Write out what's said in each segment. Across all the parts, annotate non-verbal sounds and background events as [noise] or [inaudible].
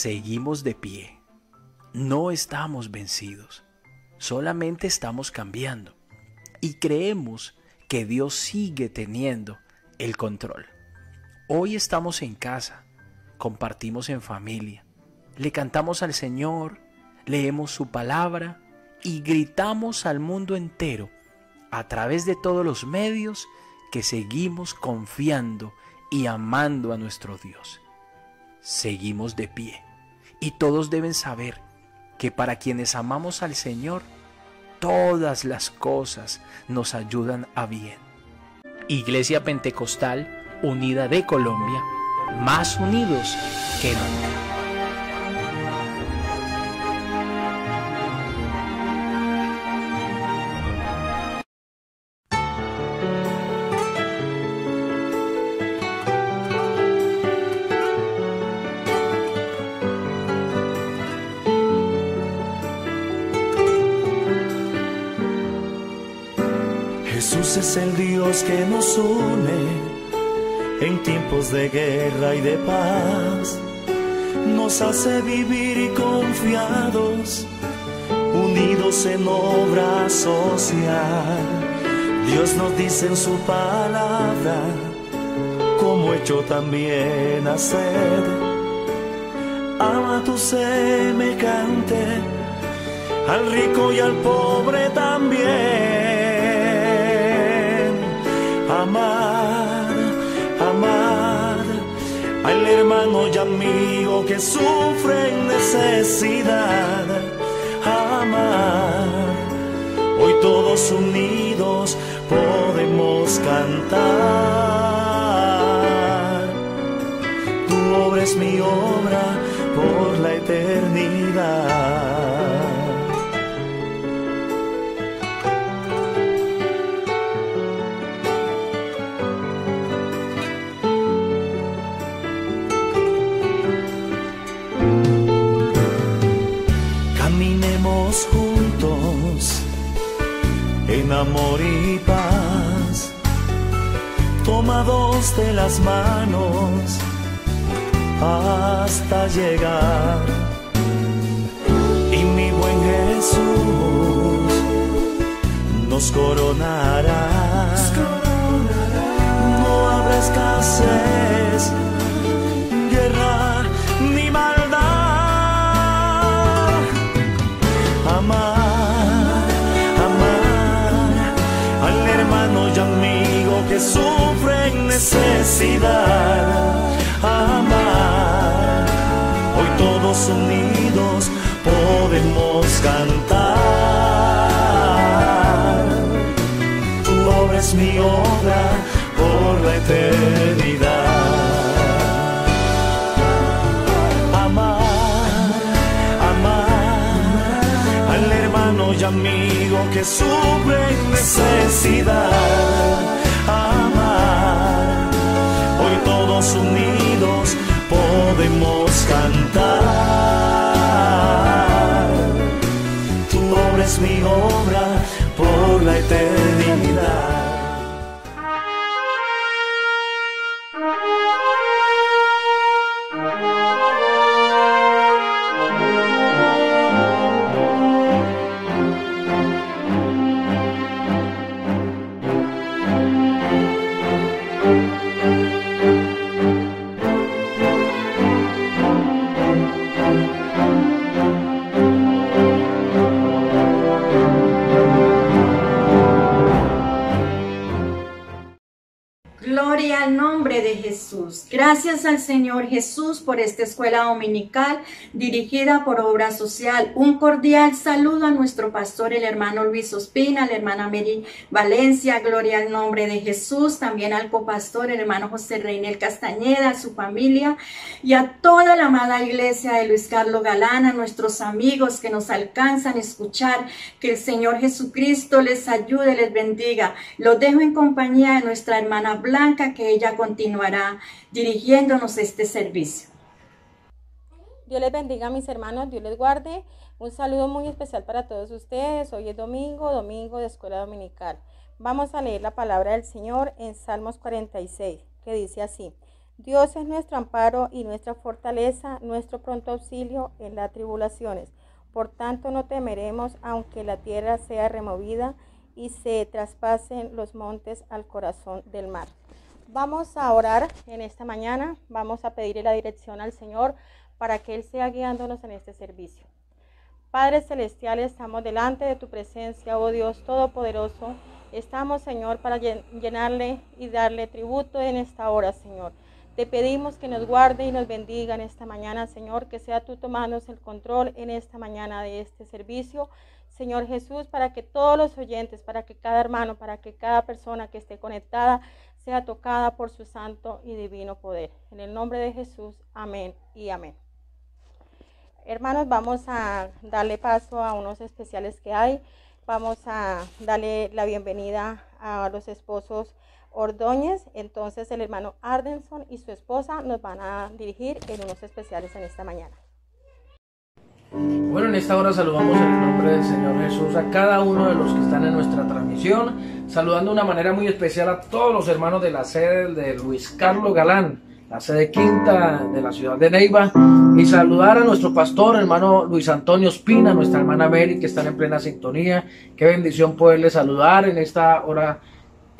seguimos de pie. No estamos vencidos, solamente estamos cambiando y creemos que Dios sigue teniendo el control. Hoy estamos en casa, compartimos en familia, le cantamos al Señor, leemos su palabra y gritamos al mundo entero a través de todos los medios que seguimos confiando y amando a nuestro Dios. Seguimos de pie y todos deben saber que para quienes amamos al Señor, todas las cosas nos ayudan a bien. Iglesia Pentecostal Unida de Colombia, más unidos que nunca. El Dios que nos une en tiempos de guerra y de paz. Nos hace vivir confiados, unidos en obra social. Dios nos dice en su palabra, como hecho también hacer. Ama a tu semejante, al rico y al pobre también al hermano y amigo que sufre en necesidad, amar. Hoy todos unidos podemos cantar. Tu obra es mi obra por la eternidad. Amor y paz, tomados de las manos hasta llegar. Y mi buen Jesús nos coronará. No habrá escasez, guerra ni maldad. Amar, que sufre en necesidad. Amar, hoy todos unidos podemos cantar. Tu obra es mi obra por la eternidad. Amar, amar al hermano y amigo que sufre necesidad. Unidos podemos cantar. Tu obra es mi obra por la eternidad. Jesús. Al Señor Jesús por esta escuela dominical dirigida por Obra Social. Un cordial saludo a nuestro pastor, el hermano Luis Ospina, la hermana Mary Valencia. Gloria al nombre de Jesús. También al copastor, el hermano José Reinel Castañeda, a su familia y a toda la amada iglesia de Luis Carlos Galán, a nuestros amigos que nos alcanzan a escuchar. Que el Señor Jesucristo les ayude, les bendiga. Los dejo en compañía de nuestra hermana Blanca, que ella continuará dirigiéndonos este servicio. Dios les bendiga mis hermanos, Dios les guarde. Un saludo muy especial para todos ustedes. Hoy es domingo, domingo de escuela dominical. Vamos a leer la palabra del Señor en Salmos 46, que dice así. Dios es nuestro amparo y nuestra fortaleza, nuestro pronto auxilio en las tribulaciones. Por tanto no temeremos aunque la tierra sea removida y se traspasen los montes al corazón del mar. Vamos a orar en esta mañana, vamos a pedirle la dirección al Señor para que Él sea guiándonos en este servicio. Padre Celestial, estamos delante de tu presencia, oh Dios Todopoderoso. Estamos, Señor, para llenarle y darle tributo en esta hora, Señor. Te pedimos que nos guarde y nos bendiga en esta mañana, Señor, que sea tú tomándonos el control en esta mañana de este servicio. Señor Jesús, para que todos los oyentes, para que cada hermano, para que cada persona que esté conectada sea tocada por su santo y divino poder. En el nombre de Jesús, amén y amén. Hermanos, vamos a darle paso a unos especiales que hay. Vamos a darle la bienvenida a los esposos Ordóñez. Entonces el hermano Ardenson y su esposa nos van a dirigir en unos especiales en esta mañana. Bueno, en esta hora saludamos en el nombre del Señor Jesús a cada uno de los que están en nuestra transmisión, saludando de una manera muy especial a todos los hermanos de la sede de Luis Carlos Galán, la sede quinta de la ciudad de Neiva, y saludar a nuestro pastor, hermano Luis Antonio Espina, nuestra hermana Mary, que están en plena sintonía. Qué bendición poderle saludar en esta hora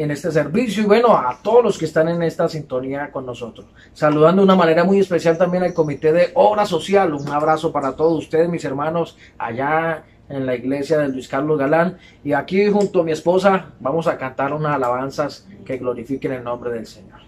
en este servicio y bueno, a todos los que están en esta sintonía con nosotros. Saludando de una manera muy especial también al Comité de Obra Social. Un abrazo para todos ustedes, mis hermanos, allá en la iglesia de Luis Carlos Galán. Y aquí junto a mi esposa vamos a cantar unas alabanzas que glorifiquen el nombre del Señor.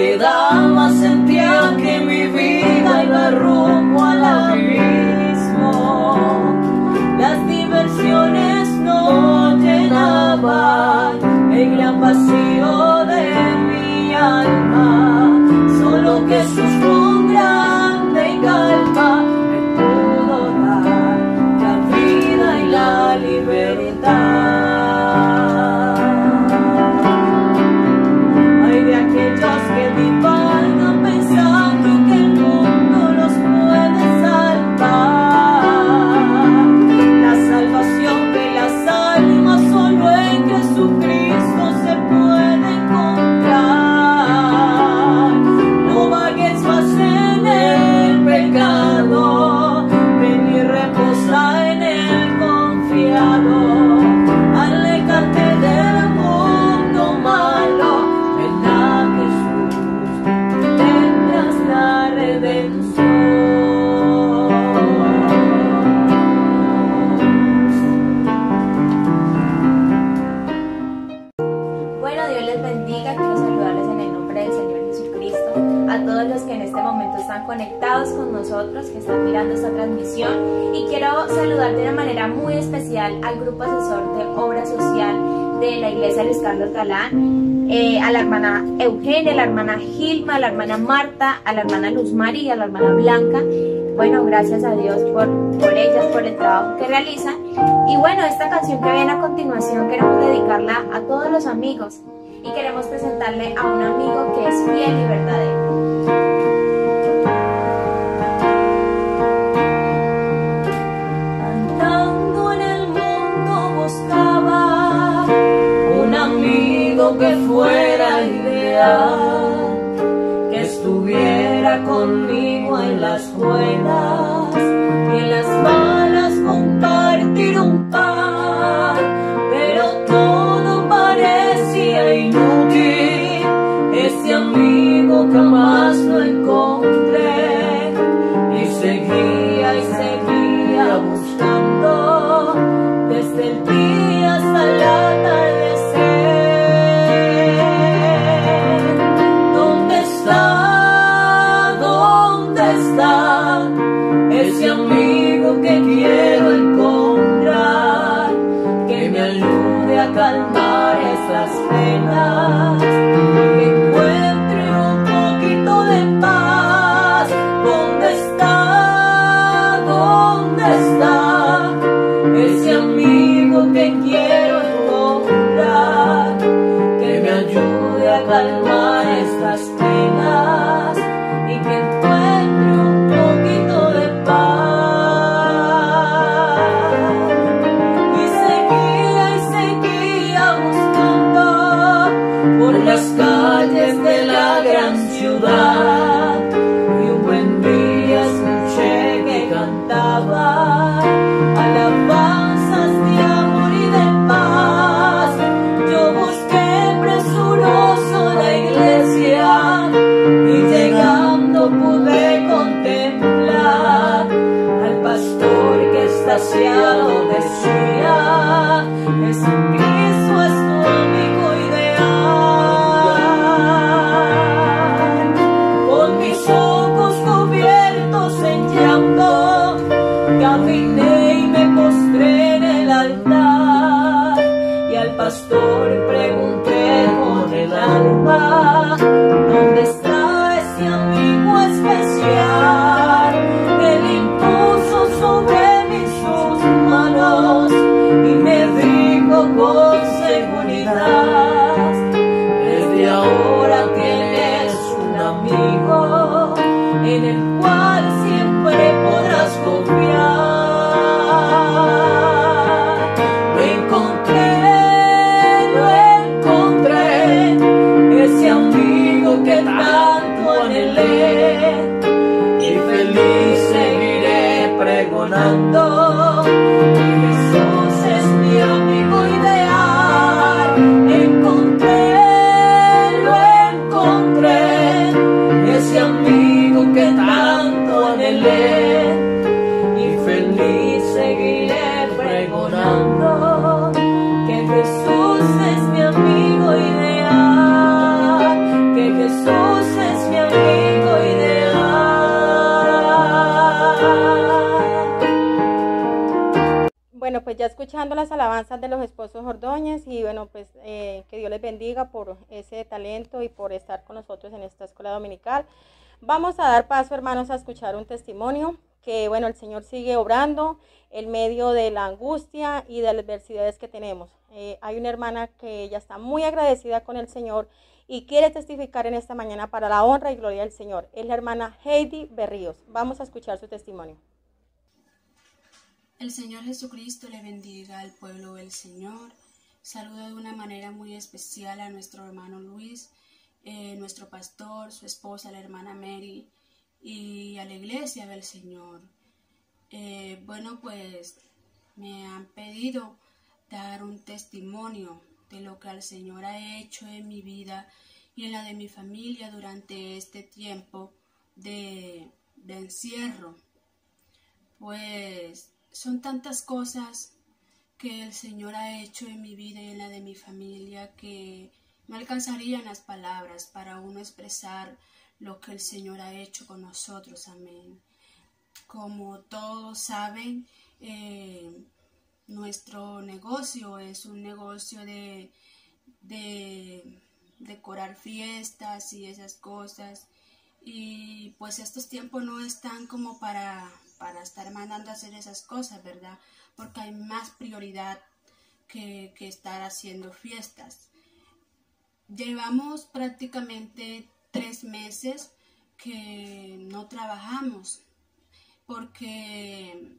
queda más sentía que mi vida iba rumbo al abismo. Las diversiones no llenaban el gran vacío de mi alma, solo que sus a la hermana Marta, a la hermana Luz María, a la hermana Blanca. Bueno, gracias a Dios por, por ellas, por el trabajo que realizan. Y bueno, esta canción que viene a continuación queremos dedicarla a todos los amigos y queremos presentarle a un amigo que es fiel y verdadero. Andando en que estuviera conmigo en las buenas y en las malas compartir un pan, pero todo parecía inútil, ese amigo jamás lo por estar con nosotros en esta escuela dominical. Vamos a dar paso, hermanos, a escuchar un testimonio que, bueno, el Señor sigue obrando en medio de la angustia y de las adversidades que tenemos. Eh, hay una hermana que ella está muy agradecida con el Señor y quiere testificar en esta mañana para la honra y gloria del Señor. Es la hermana Heidi Berríos. Vamos a escuchar su testimonio. El Señor Jesucristo le bendiga al pueblo del Señor. Saludo de una manera muy especial a nuestro hermano Luis, eh, nuestro pastor, su esposa, la hermana Mary y a la iglesia del Señor. Eh, bueno, pues me han pedido dar un testimonio de lo que el Señor ha hecho en mi vida y en la de mi familia durante este tiempo de, de encierro. Pues son tantas cosas que el Señor ha hecho en mi vida y en la de mi familia que no alcanzarían las palabras para uno expresar lo que el Señor ha hecho con nosotros. Amén. Como todos saben, eh, nuestro negocio es un negocio de, de decorar fiestas y esas cosas. Y pues estos tiempos no están como para, para estar mandando a hacer esas cosas, ¿verdad? Porque hay más prioridad que, que estar haciendo fiestas. Llevamos prácticamente tres meses que no trabajamos porque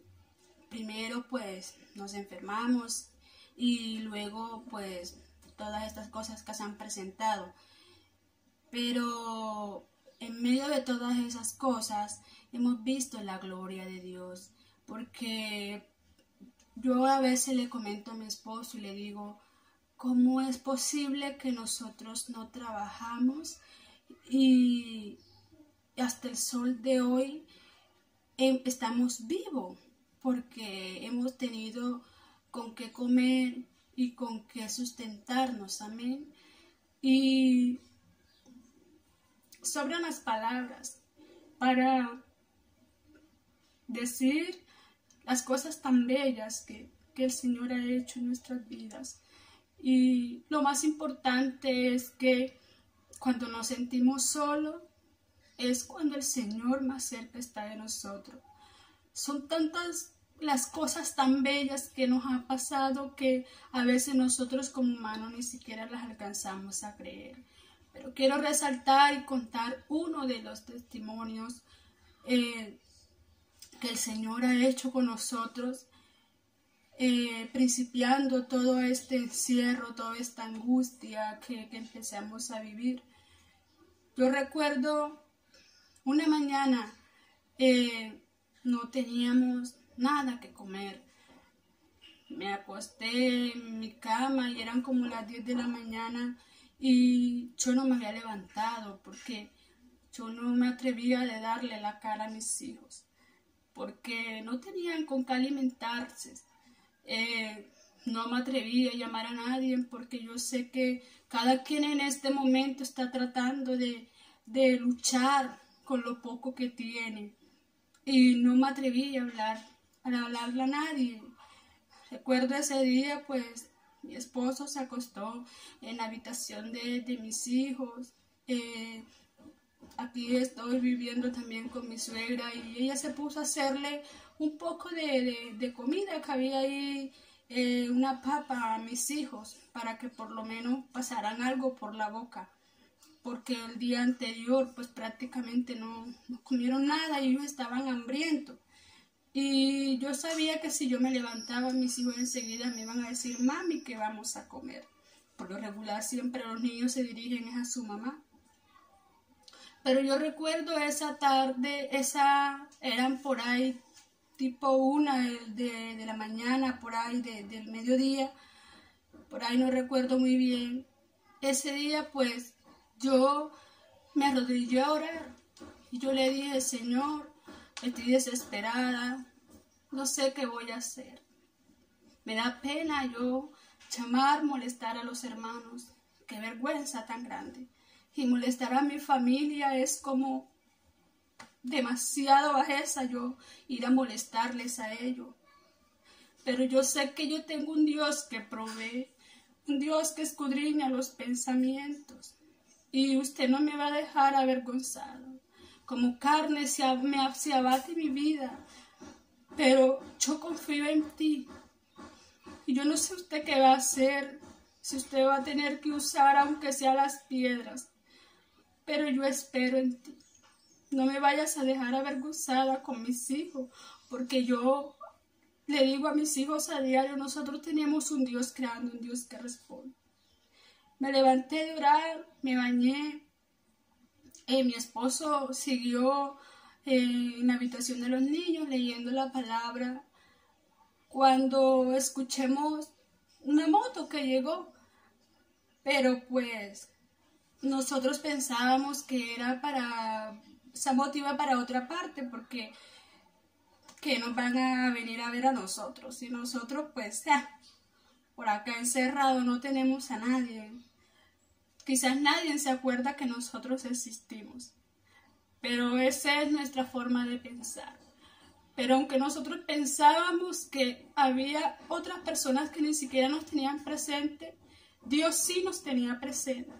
primero pues nos enfermamos y luego pues todas estas cosas que se han presentado. Pero en medio de todas esas cosas hemos visto la gloria de Dios porque yo a veces le comento a mi esposo y le digo, ¿cómo es posible que nosotros no trabajamos y hasta el sol de hoy em, estamos vivos? Porque hemos tenido con qué comer y con qué sustentarnos, amén. Y sobran las palabras para decir las cosas tan bellas que, que el Señor ha hecho en nuestras vidas. Y lo más importante es que cuando nos sentimos solos, es cuando el Señor más cerca está de nosotros. Son tantas las cosas tan bellas que nos han pasado que a veces nosotros como humanos ni siquiera las alcanzamos a creer. Pero quiero resaltar y contar uno de los testimonios eh, que el Señor ha hecho con nosotros, eh, principiando todo este encierro, toda esta angustia que, empezamos a vivir. Yo recuerdo una mañana eh, no teníamos nada que comer. Me acosté en mi cama y eran como las 10 de la mañana y yo no me había levantado porque yo no me atrevía de darle la cara a mis hijos porque no tenían con qué alimentarse. Eh, no me atreví a llamar a nadie porque yo sé que cada quien en este momento está tratando de, de luchar con lo poco que tiene. Y no me atreví a hablar, a hablarle a nadie. Recuerdo ese día, pues, mi esposo se acostó en la habitación de, de mis hijos. Eh, aquí estoy viviendo también con mi suegra y ella se puso a hacerle un poco de, de, comida que había ahí eh, una papa a mis hijos para que por lo menos pasaran algo por la boca. Porque el día anterior pues prácticamente no, no comieron nada y ellos estaban hambrientos. Y yo sabía que si yo me levantaba mis hijos enseguida me iban a decir mami que vamos a comer por lo regular siempre los niños se dirigen a su mamá. Pero yo recuerdo esa tarde esa eran por ahí tipo una de, de la mañana, por ahí de, del mediodía, por ahí no recuerdo muy bien. Ese día pues yo me arrodillé a orar y yo le dije, Señor, estoy desesperada, no sé qué voy a hacer. Me da pena yo llamar, molestar a los hermanos, qué vergüenza tan grande. Y molestar a mi familia es como demasiado bajeza yo ir a molestarles a ellos. Pero yo sé que yo tengo un Dios que provee, un Dios que escudriña los pensamientos. Y usted no me va a dejar avergonzado. Como carne se, me, se abate mi vida. Pero yo confío en ti. Y yo no sé usted qué va a hacer, si usted va a tener que usar aunque sea las piedras. Pero yo espero en ti. No me vayas a dejar avergonzada con mis hijos, porque yo le digo a mis hijos a diario, nosotros tenemos un Dios creando, un Dios que responde. Me levanté de orar, me bañé, eh, mi esposo siguió eh, en la habitación de los niños leyendo la palabra. Cuando escuchemos una moto que llegó, pero pues nosotros pensábamos que era para esa motiva para otra parte porque que nos van a venir a ver a nosotros. Y nosotros pues ya por acá encerrado no tenemos a nadie. Quizás nadie se acuerda que nosotros existimos pero esa es nuestra forma de pensar. Pero aunque nosotros pensábamos que había otras personas que ni siquiera nos tenían presente Dios sí nos tenía presente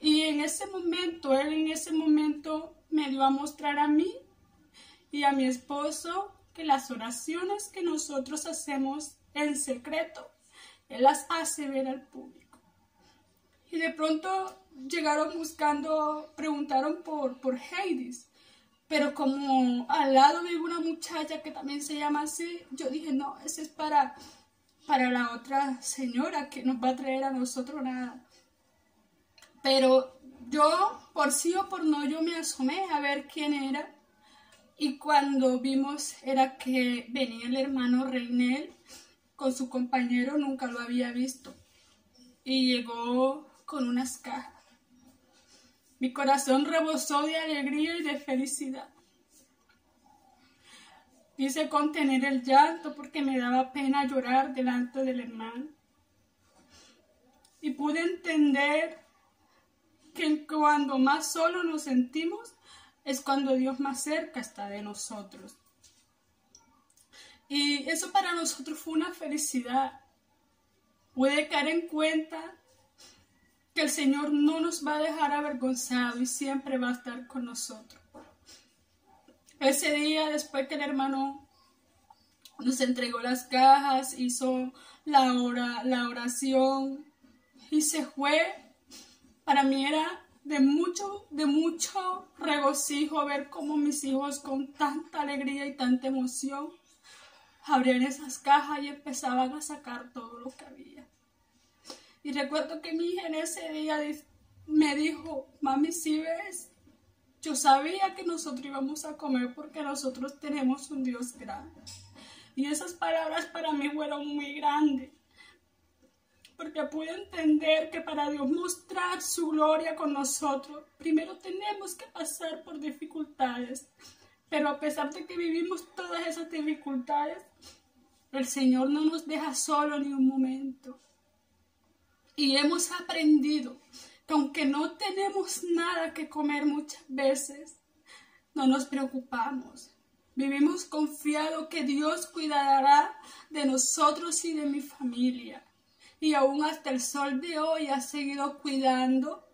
y en ese momento, Él en ese momento me dio a mostrar a mí y a mi esposo que las oraciones que nosotros hacemos en secreto, Él las hace ver al público. Y de pronto llegaron buscando, preguntaron por, por pero como al lado de una muchacha que también se llama así, yo dije, no, ese es para, para la otra señora que nos va a traer a nosotros nada. Pero yo, por sí o por no, yo me asomé a ver quién era. Y cuando vimos era que venía el hermano Reinel con su compañero, nunca lo había visto. Y llegó con unas cajas. Mi corazón rebosó de alegría y de felicidad. Quise contener el llanto porque me daba pena llorar delante del hermano. Y pude entender que cuando más solo nos sentimos es cuando Dios más cerca está de nosotros. Y eso para nosotros fue una felicidad. Puede caer en cuenta que el Señor no nos va a dejar avergonzados y siempre va a estar con nosotros. Ese día, después que el hermano nos entregó las cajas, hizo la, la oración y se fue, para mí era de mucho, de mucho regocijo ver cómo mis hijos con tanta alegría y tanta emoción abrían esas cajas y empezaban a sacar todo lo que había. Y recuerdo que mi hija en ese día me dijo, mami, si ves, Yo sabía que nosotros íbamos a comer porque nosotros tenemos un Dios grande. Y esas palabras para mí fueron muy grandes. Porque pude entender que para Dios mostrar su gloria con nosotros, primero tenemos que pasar por dificultades. Pero a pesar de que vivimos todas esas dificultades, el Señor no nos deja solo ni un momento. Y hemos aprendido que aunque no tenemos nada que comer muchas veces, no nos preocupamos. Vivimos confiados que Dios cuidará de nosotros y de mi familia. Y aún hasta el sol de hoy ha seguido cuidando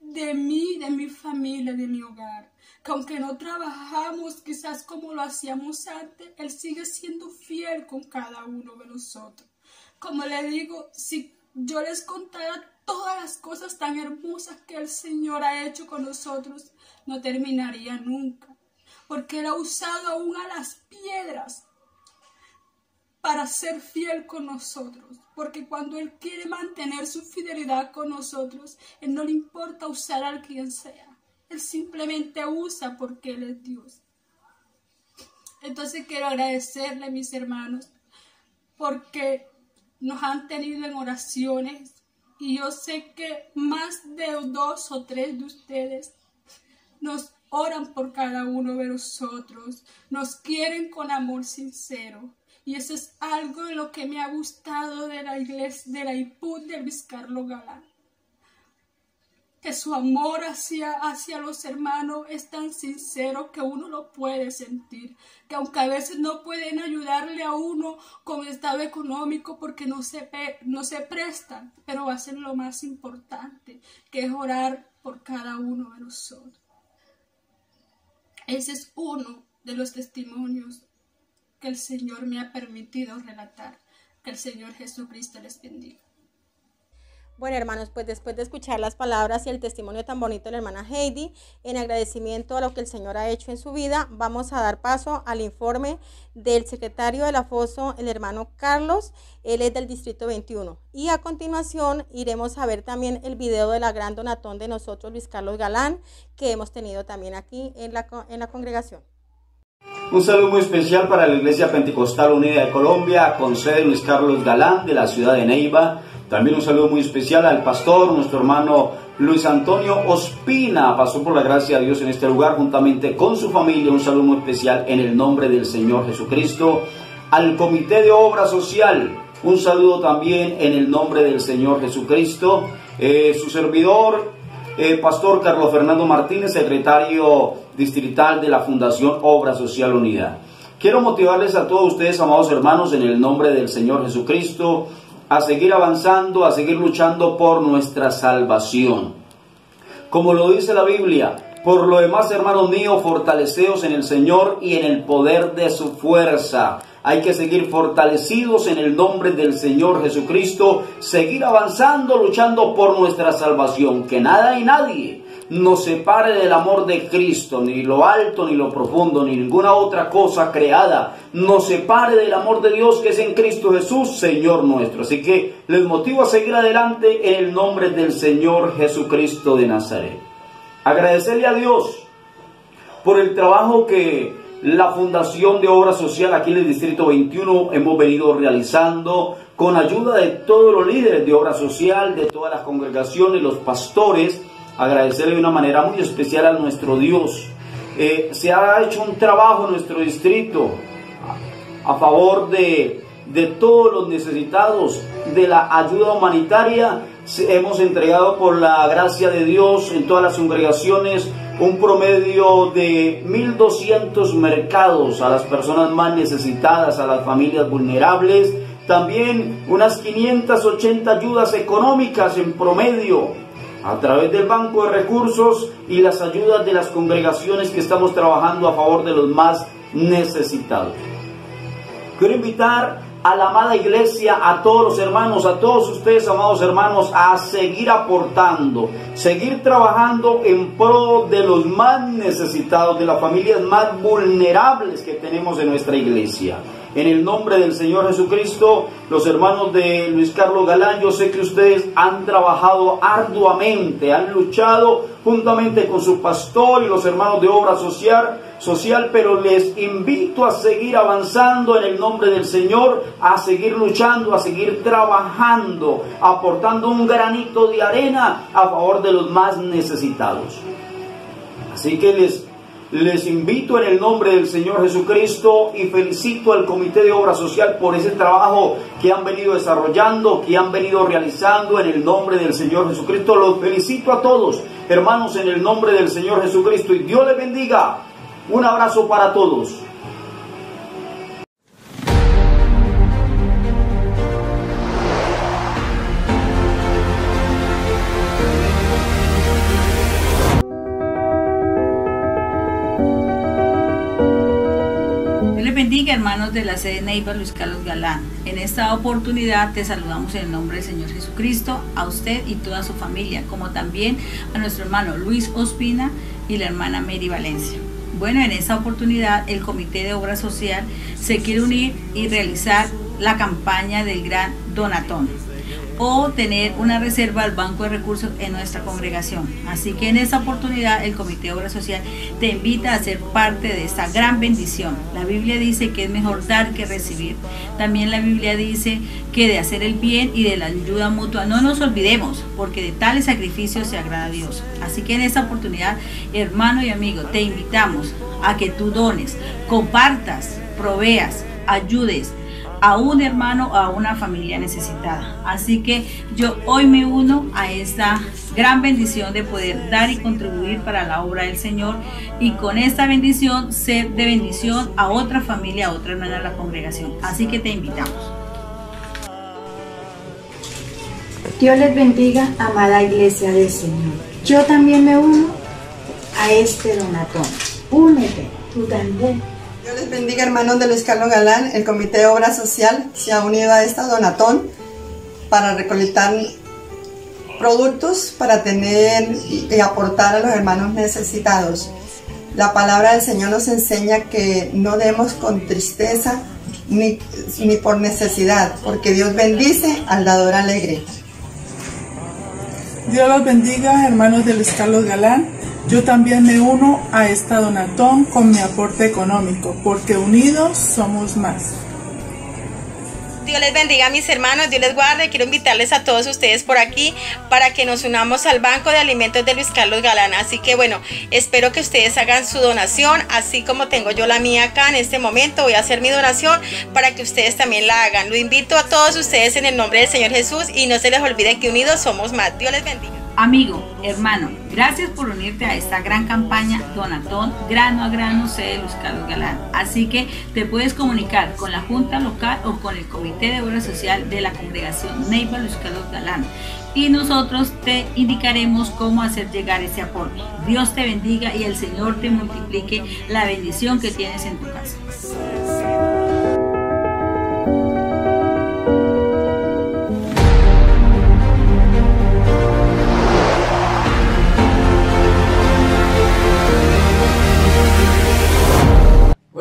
de mí, de mi familia, de mi hogar. Que aunque no trabajamos quizás como lo hacíamos antes, Él sigue siendo fiel con cada uno de nosotros. Como le digo, si yo les contara todas las cosas tan hermosas que el Señor ha hecho con nosotros, no terminaría nunca. Porque Él ha usado aún a las piedras para ser fiel con nosotros. Porque cuando Él quiere mantener su fidelidad con nosotros, Él no le importa usar a quien sea. Él simplemente usa porque Él es Dios. Entonces quiero agradecerle, mis hermanos, porque nos han tenido en oraciones y yo sé que más de dos o tres de ustedes nos oran por cada uno de nosotros, nos quieren con amor sincero. Y eso es algo de lo que me ha gustado de la iglesia, de la IPUD de Luis Carlos Galán. Que su amor hacia, hacia los hermanos es tan sincero que uno lo puede sentir. Que aunque a veces no pueden ayudarle a uno con estado económico porque no se, no se prestan, pero hacen lo más importante, que es orar por cada uno de nosotros. Ese es uno de los testimonios que el Señor me ha permitido relatar. Que el Señor Jesucristo les bendiga. Bueno, hermanos, pues después de escuchar las palabras y el testimonio tan bonito de la hermana Heidi, en agradecimiento a lo que el Señor ha hecho en su vida, vamos a dar paso al informe del secretario de la FOSO, el hermano Carlos, él es del Distrito 21. Y a continuación iremos a ver también el video de la gran donatón de nosotros, Luis Carlos Galán, que hemos tenido también aquí en la, en la congregación. Un saludo muy especial para la Iglesia Pentecostal Unida de Colombia, con sede Luis Carlos Galán de la ciudad de Neiva. También un saludo muy especial al pastor, nuestro hermano Luis Antonio Ospina. Pasó por la gracia de Dios en este lugar juntamente con su familia. Un saludo muy especial en el nombre del Señor Jesucristo. Al Comité de Obra Social. Un saludo también en el nombre del Señor Jesucristo. Eh, su servidor, eh, Pastor Carlos Fernando Martínez, secretario distrital de la Fundación Obra Social Unida. Quiero motivarles a todos ustedes, amados hermanos, en el nombre del Señor Jesucristo, a seguir avanzando, a seguir luchando por nuestra salvación. Como lo dice la Biblia, por lo demás, hermanos míos, fortaleceos en el Señor y en el poder de su fuerza. Hay que seguir fortalecidos en el nombre del Señor Jesucristo, seguir avanzando, luchando por nuestra salvación. Que nada y nadie nos separe del amor de Cristo, ni lo alto, ni lo profundo, ni ninguna otra cosa creada nos separe del amor de Dios que es en Cristo Jesús, Señor nuestro. Así que les motivo a seguir adelante en el nombre del Señor Jesucristo de Nazaret. Agradecerle a Dios por el trabajo que la Fundación de Obra Social aquí en el Distrito 21 hemos venido realizando con ayuda de todos los líderes de obra social, de todas las congregaciones, los pastores, agradecerle de una manera muy especial a nuestro Dios. Eh, se ha hecho un trabajo en nuestro distrito a favor de, de todos los necesitados, de la ayuda humanitaria. Hemos entregado por la gracia de Dios en todas las congregaciones un promedio de 1.200 mercados a las personas más necesitadas, a las familias vulnerables. También unas 580 ayudas económicas en promedio a través del Banco de Recursos y las ayudas de las congregaciones que estamos trabajando a favor de los más necesitados. Quiero invitar a la amada iglesia, a todos los hermanos, a todos ustedes, amados hermanos, a seguir aportando, seguir trabajando en pro de los más necesitados, de las familias más vulnerables que tenemos en nuestra iglesia. En el nombre del Señor Jesucristo, los hermanos de Luis Carlos Galán, yo sé que ustedes han trabajado arduamente, han luchado juntamente con su pastor y los hermanos de obra social, social, pero les invito a seguir avanzando en el nombre del Señor, a seguir luchando, a seguir trabajando, aportando un granito de arena a favor de los más necesitados. Así que les les invito en el nombre del Señor Jesucristo y felicito al Comité de Obra Social por ese trabajo que han venido desarrollando, que han venido realizando en el nombre del Señor Jesucristo. Los felicito a todos, hermanos, en el nombre del Señor Jesucristo y Dios les bendiga. Un abrazo para todos. Hermanos de la sede Neiva Luis Carlos Galán. En esta oportunidad te saludamos en el nombre del Señor Jesucristo, a usted y toda su familia, como también a nuestro hermano Luis Ospina y la hermana Mary Valencia. Bueno, en esta oportunidad el Comité de Obra Social se quiere unir y realizar la campaña del Gran Donatón o tener una reserva al Banco de Recursos en nuestra congregación. Así que en esta oportunidad el Comité de Obra Social te invita a ser parte de esta gran bendición. La Biblia dice que es mejor dar que recibir. También la Biblia dice que de hacer el bien y de la ayuda mutua no nos olvidemos, porque de tales sacrificios se agrada a Dios. Así que en esta oportunidad, hermano y amigo, te invitamos a que tú dones, compartas, proveas, ayudes a un hermano o a una familia necesitada. Así que yo hoy me uno a esta gran bendición de poder dar y contribuir para la obra del Señor y con esta bendición ser de bendición a otra familia, a otra hermana de la congregación. Así que te invitamos. Dios les bendiga, amada iglesia del Señor. Yo también me uno a este donatón. Únete, tú también. Dios les bendiga, hermanos de Luis Carlos Galán. El Comité de Obra Social se ha unido a esta donatón para recolectar productos para tener y, aportar a los hermanos necesitados. La palabra del Señor nos enseña que no demos con tristeza ni, ni por necesidad, porque Dios bendice al dador alegre. Dios los bendiga, hermanos de Luis Carlos Galán. Yo también me uno a esta donatón con mi aporte económico, porque unidos somos más. Dios les bendiga a mis hermanos, Dios les guarde. Quiero invitarles a todos ustedes por aquí para que nos unamos al Banco de Alimentos de Luis Carlos Galán. Así que bueno, espero que ustedes hagan su donación, así como tengo yo la mía acá en este momento. Voy a hacer mi donación para que ustedes también la hagan. Lo invito a todos ustedes en el nombre del Señor Jesús y no se les olvide que unidos somos más. Dios les bendiga. Amigo, hermano, gracias por unirte a esta gran campaña Donatón Grano a Grano C de Luis Carlos Galán. Así que te puedes comunicar con la Junta Local o con el Comité de Obra Social de la Congregación Neiva Luis Carlos Galán. Y nosotros te indicaremos cómo hacer llegar ese aporte. Dios te bendiga y el Señor te multiplique la bendición que tienes en tu casa.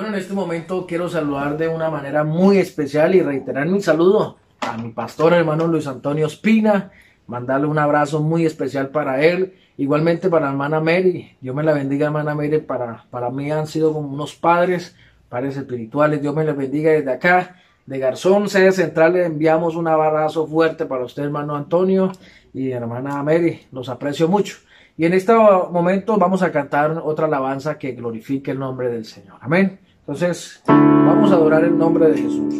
Bueno, en este momento quiero saludar de una manera muy especial y reiterar mi saludo a mi pastor hermano Luis Antonio Espina, mandarle un abrazo muy especial para él, igualmente para hermana Mary, Dios me la bendiga hermana Mary, para, para mí han sido como unos padres, padres espirituales, Dios me les bendiga desde acá, de Garzón, sede central, le enviamos un abrazo fuerte para usted hermano Antonio y hermana Mary, los aprecio mucho. Y en este momento vamos a cantar otra alabanza que glorifique el nombre del Señor. Amén. Entonces, vamos a adorar el nombre de Jesús.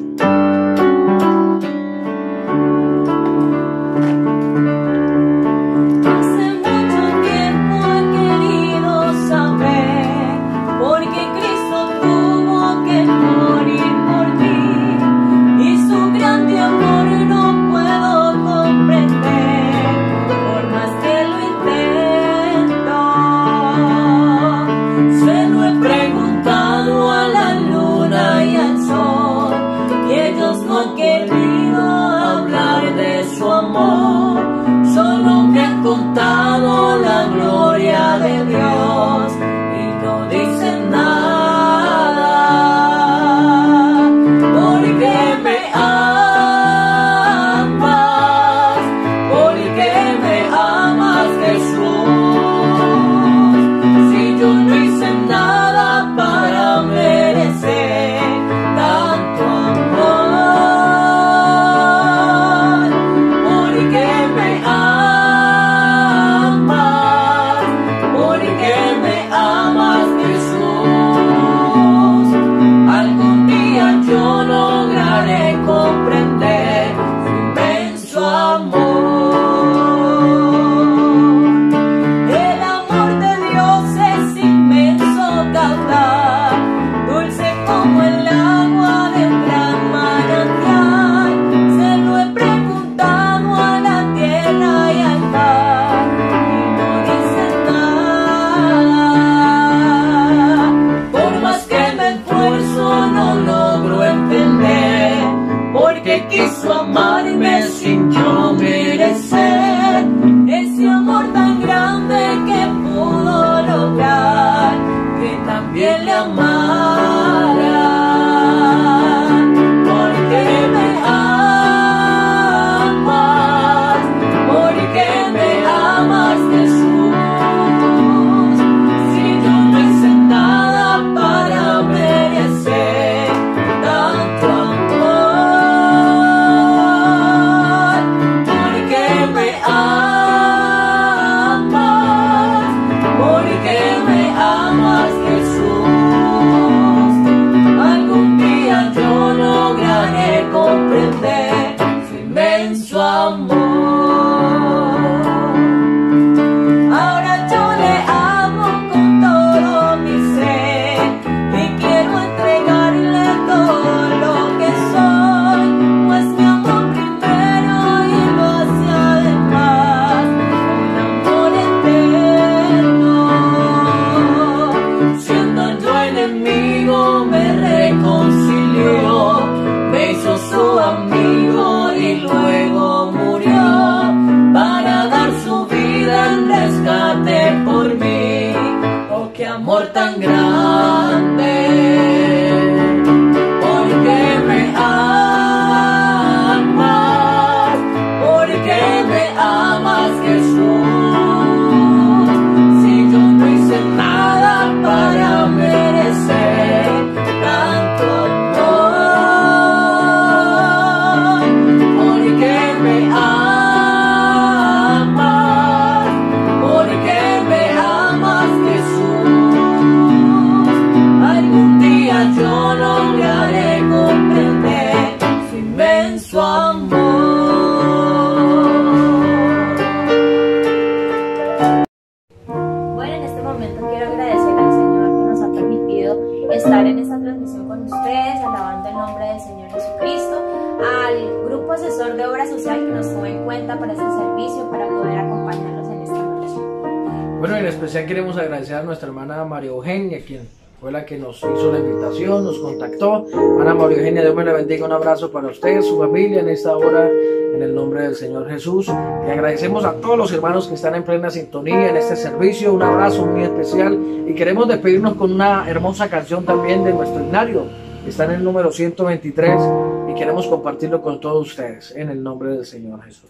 Eugenia, Dios me la bendiga. Un abrazo para usted, su familia en esta hora, en el nombre del Señor Jesús. Le agradecemos a todos los hermanos que están en plena sintonía en este servicio. Un abrazo muy especial. Y queremos despedirnos con una hermosa canción también de nuestro himnario. Está en el número 123 y queremos compartirlo con todos ustedes en el nombre del Señor Jesús.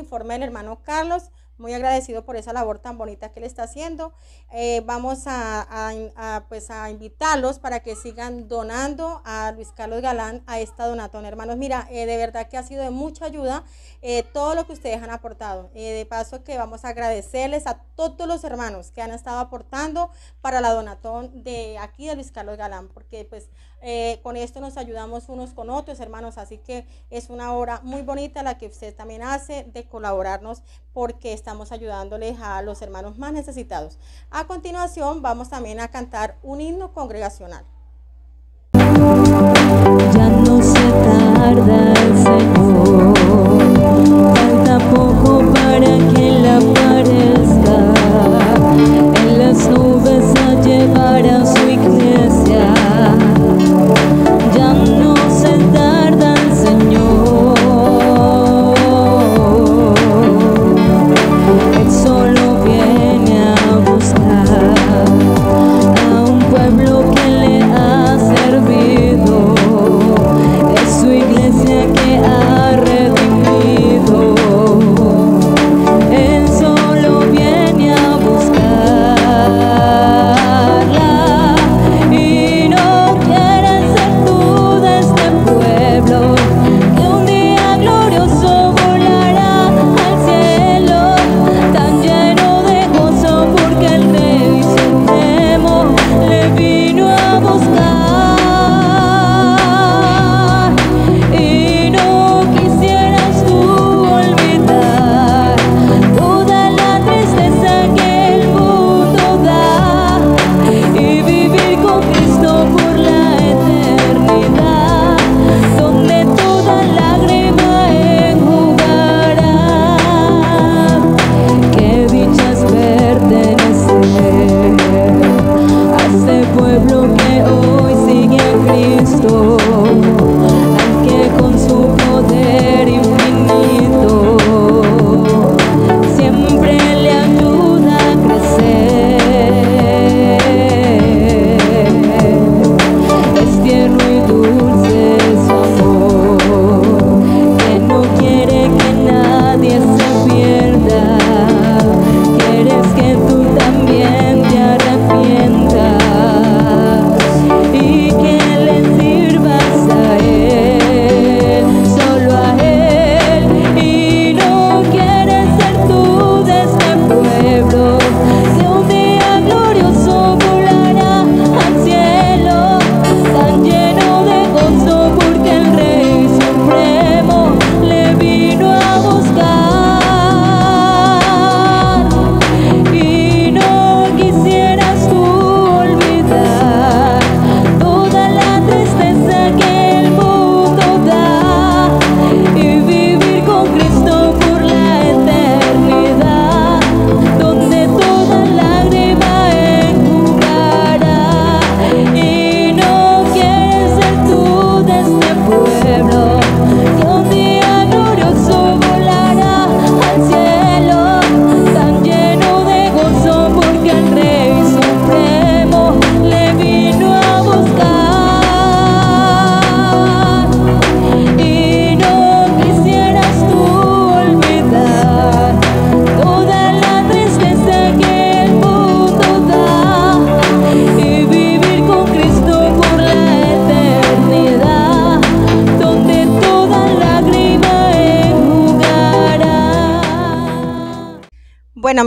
Informe del hermano Carlos, muy agradecido por esa labor tan bonita que le está haciendo. Eh, vamos a, pues a invitarlos para que sigan donando a Luis Carlos Galán a esta donatón. Hermanos, mira, eh, de verdad que ha sido de mucha ayuda eh, todo lo que ustedes han aportado. De paso que vamos a agradecerles a todos los hermanos que han estado aportando para la donatón de aquí de Luis Carlos Galán, porque pues eh, con esto nos ayudamos unos con otros, hermanos, así que es una obra muy bonita la que usted también hace de colaborarnos porque estamos ayudándoles a los hermanos más necesitados. A continuación vamos también a cantar un himno congregacional.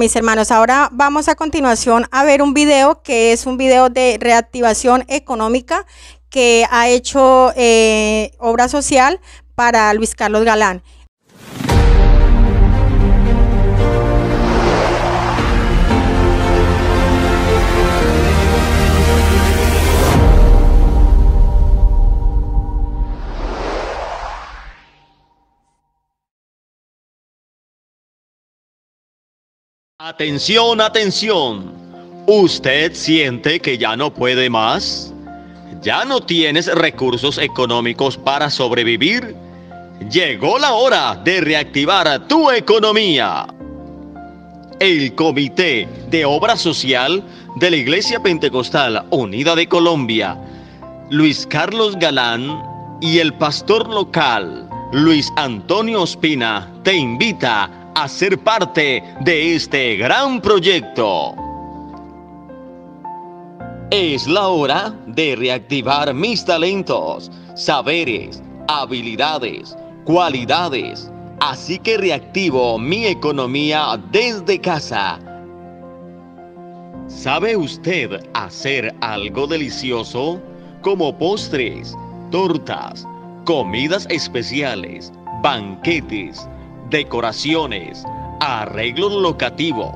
Mis hermanos, ahora vamos a continuación a ver un video que es un video de reactivación económica que ha hecho eh, Obra Social para Luis Carlos Galán. Atención, atención. ¿Usted siente que ya no puede más? ¿Ya no tienes recursos económicos para sobrevivir? Llegó la hora de reactivar tu economía. El Comité de Obra Social de la Iglesia Pentecostal Unida de Colombia, Luis Carlos Galán y el pastor local, Luis Antonio Espina te invita ser parte de este gran proyecto. Es la hora de reactivar mis talentos, saberes, habilidades, cualidades. Así que reactivo mi economía desde casa. ¿Sabe usted hacer algo delicioso? Como postres, tortas, comidas especiales, banquetes, decoraciones, arreglos locativos,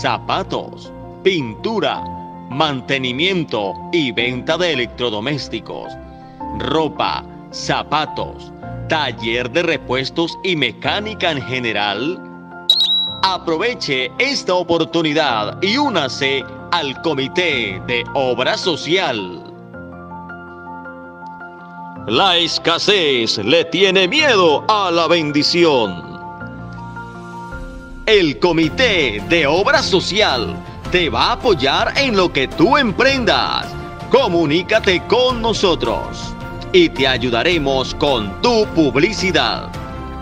zapatos, pintura, mantenimiento y venta de electrodomésticos, ropa, zapatos, taller de repuestos y mecánica en general? Aproveche esta oportunidad y únase al Comité de Obra Social. La escasez le tiene miedo a la bendición. El Comité de Obra Social te va a apoyar en lo que tú emprendas. Comunícate con nosotros y te ayudaremos con tu publicidad.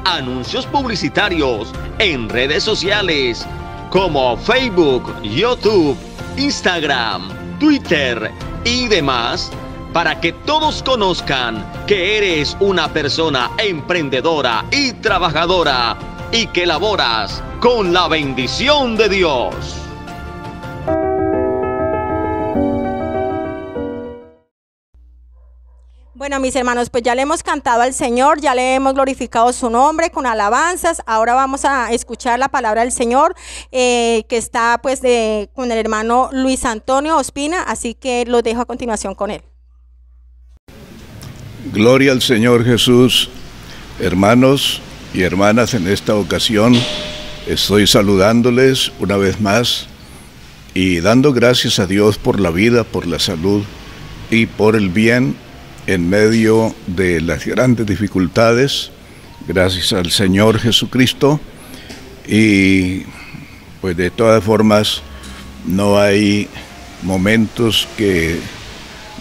Anuncios publicitarios en redes sociales como Facebook, YouTube, Instagram, Twitter y demás para que todos conozcan que eres una persona emprendedora y trabajadora y que laboras con la bendición de Dios. Bueno, mis hermanos, pues ya le hemos cantado al Señor, ya le hemos glorificado su nombre con alabanzas. Ahora vamos a escuchar la palabra del Señor eh, que está pues de, con el hermano Luis Antonio Ospina, así que lo dejo a continuación con él. Gloria al Señor Jesús, hermanos y hermanas, en esta ocasión estoy saludándoles una vez más y dando gracias a Dios por la vida, por la salud y por el bien en medio de las grandes dificultades, gracias al Señor Jesucristo. Y pues de todas formas, no hay momentos que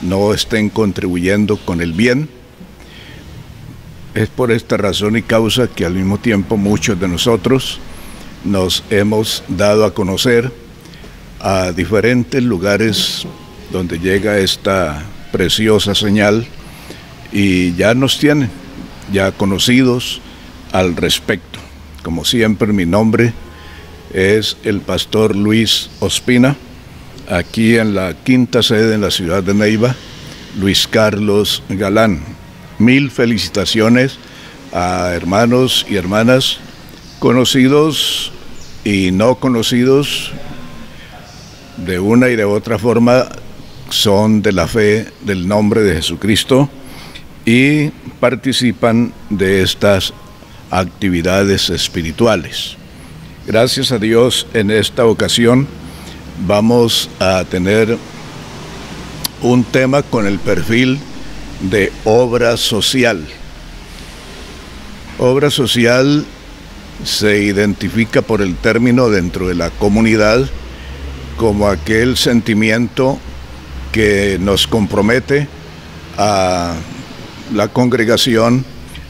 no estén contribuyendo con el bien. Es por esta razón y causa que al mismo tiempo muchos de nosotros nos hemos dado a conocer a diferentes lugares donde llega esta preciosa señal y ya nos tienen ya conocidos al respecto. Como siempre, mi nombre es el pastor Luis Ospina, aquí en la quinta sede en la ciudad de Neiva, Luis Carlos Galán. Mil felicitaciones a hermanos y hermanas conocidos y no conocidos de una y de otra forma son de la fe del nombre de Jesucristo y participan de estas actividades espirituales. Gracias a Dios en esta ocasión vamos a tener un tema con el perfil de obra social. Obra social se identifica por el término dentro de la comunidad como aquel sentimiento que nos compromete a la congregación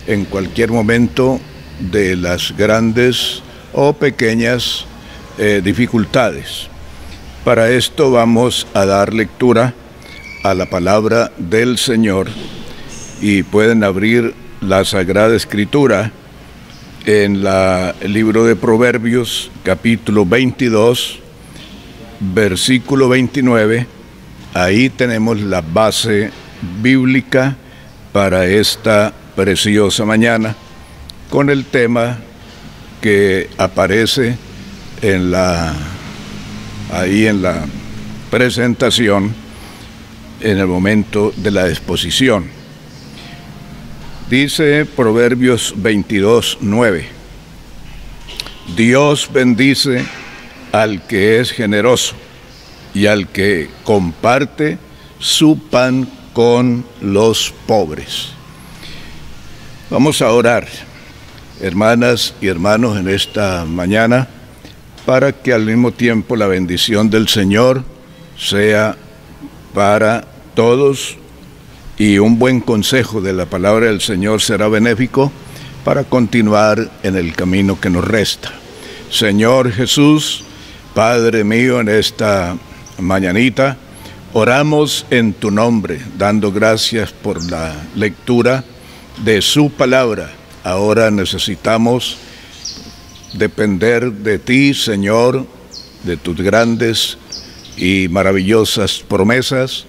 en cualquier momento de las grandes o pequeñas eh, dificultades. Para esto vamos a dar lectura a la palabra del Señor y pueden abrir la Sagrada Escritura en el libro de Proverbios capítulo 22 versículo 29. Ahí tenemos la base bíblica para esta preciosa mañana con el tema que aparece en la ahí en la presentación en el momento de la exposición. Dice Proverbios 22, 9. Dios bendice al que es generoso y al que comparte su pan con los pobres. Vamos a orar, hermanas y hermanos, en esta mañana, para que al mismo tiempo la bendición del Señor sea para todos y un buen consejo de la palabra del Señor será benéfico para continuar en el camino que nos resta. Señor Jesús, Padre mío, en esta mañanita, oramos en tu nombre, dando gracias por la lectura de su palabra. Ahora necesitamos depender de ti, Señor, de tus grandes y maravillosas promesas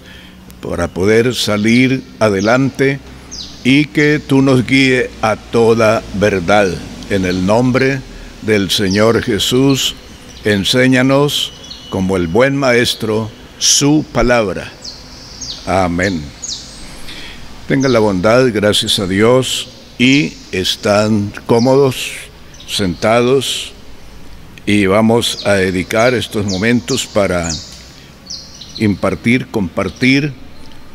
para poder salir adelante y que tú nos guíe a toda verdad. En el nombre del Señor Jesús, enséñanos como el buen maestro su palabra. Amén. Tengan la bondad, gracias a Dios, y están cómodos, sentados, y vamos a dedicar estos momentos para impartir, compartir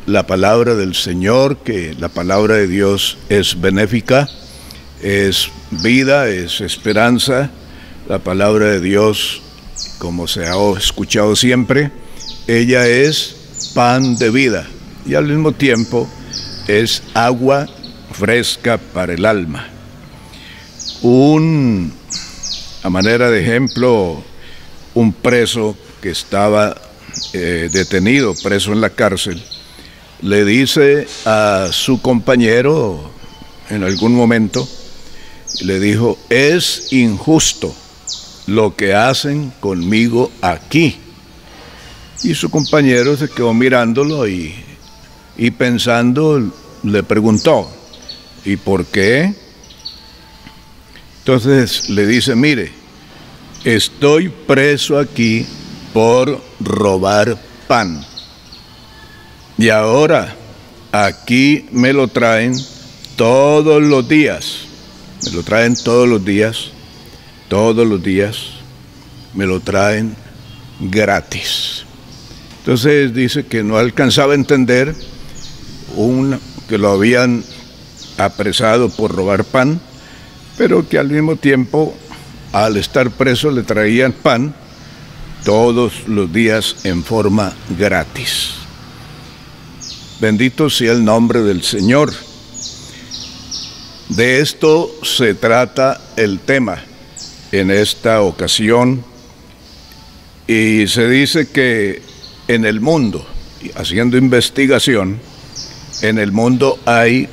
la palabra del Señor, que la palabra de Dios es benéfica, es vida, es esperanza. La palabra de Dios, como se ha escuchado siempre, ella es pan de vida y al mismo tiempo es agua fresca para el alma. Un, a manera de ejemplo, un preso que estaba eh, detenido, preso en la cárcel, le dice a su compañero en algún momento, le dijo, es injusto lo que hacen conmigo aquí. Y su compañero se quedó mirándolo y, y pensando, le preguntó, ¿y por qué? Entonces le dice, mire, estoy preso aquí por robar pan. Y ahora aquí me lo traen todos los días. Me lo traen todos los días. Todos los días me lo traen gratis. Entonces dice que no alcanzaba a entender un, que lo habían apresado por robar pan, pero que al mismo tiempo, al estar preso, le traían pan todos los días en forma gratis. Bendito sea el nombre del Señor. De esto se trata el tema en esta ocasión y se dice que en el mundo, haciendo investigación, en el mundo hay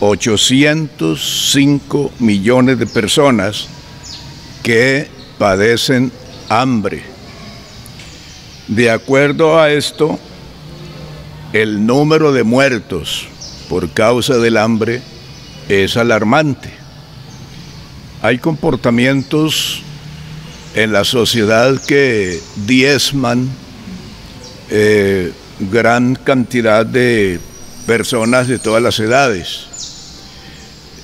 805 millones de personas que padecen hambre. De acuerdo a esto, el número de muertos por causa del hambre es alarmante. Hay comportamientos en la sociedad que diezman eh, gran cantidad de personas de todas las edades.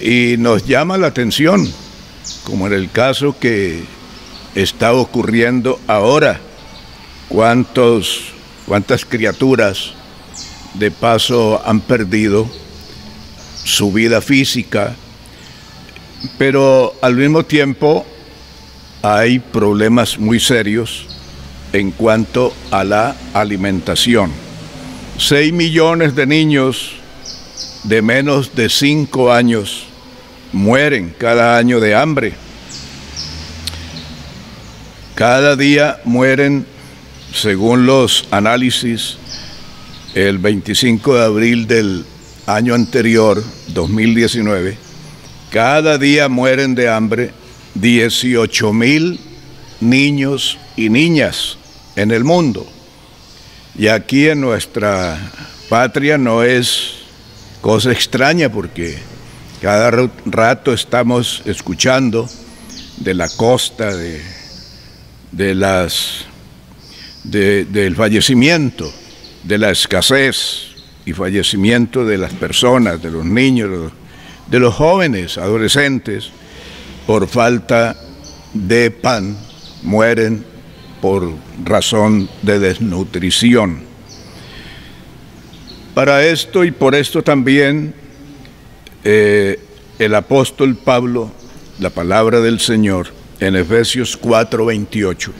Y nos llama la atención, como en el caso que está ocurriendo ahora, cuántos, cuántas criaturas de paso han perdido su vida física, pero al mismo tiempo hay problemas muy serios en cuanto a la alimentación. 6 millones de niños de menos de 5 años mueren cada año de hambre. Cada día mueren, según los análisis, el 25 de abril del año anterior, 2019, cada día mueren de hambre 18 mil niños y niñas en el mundo. Y aquí en nuestra patria no es cosa extraña porque cada rato estamos escuchando de la costa, de, de las, del fallecimiento de la escasez y fallecimiento de las personas, de los niños, de los jóvenes, adolescentes, por falta de pan, mueren por razón de desnutrición. Para esto y por esto también eh, el apóstol Pablo, la palabra del Señor, en Efesios 4:28,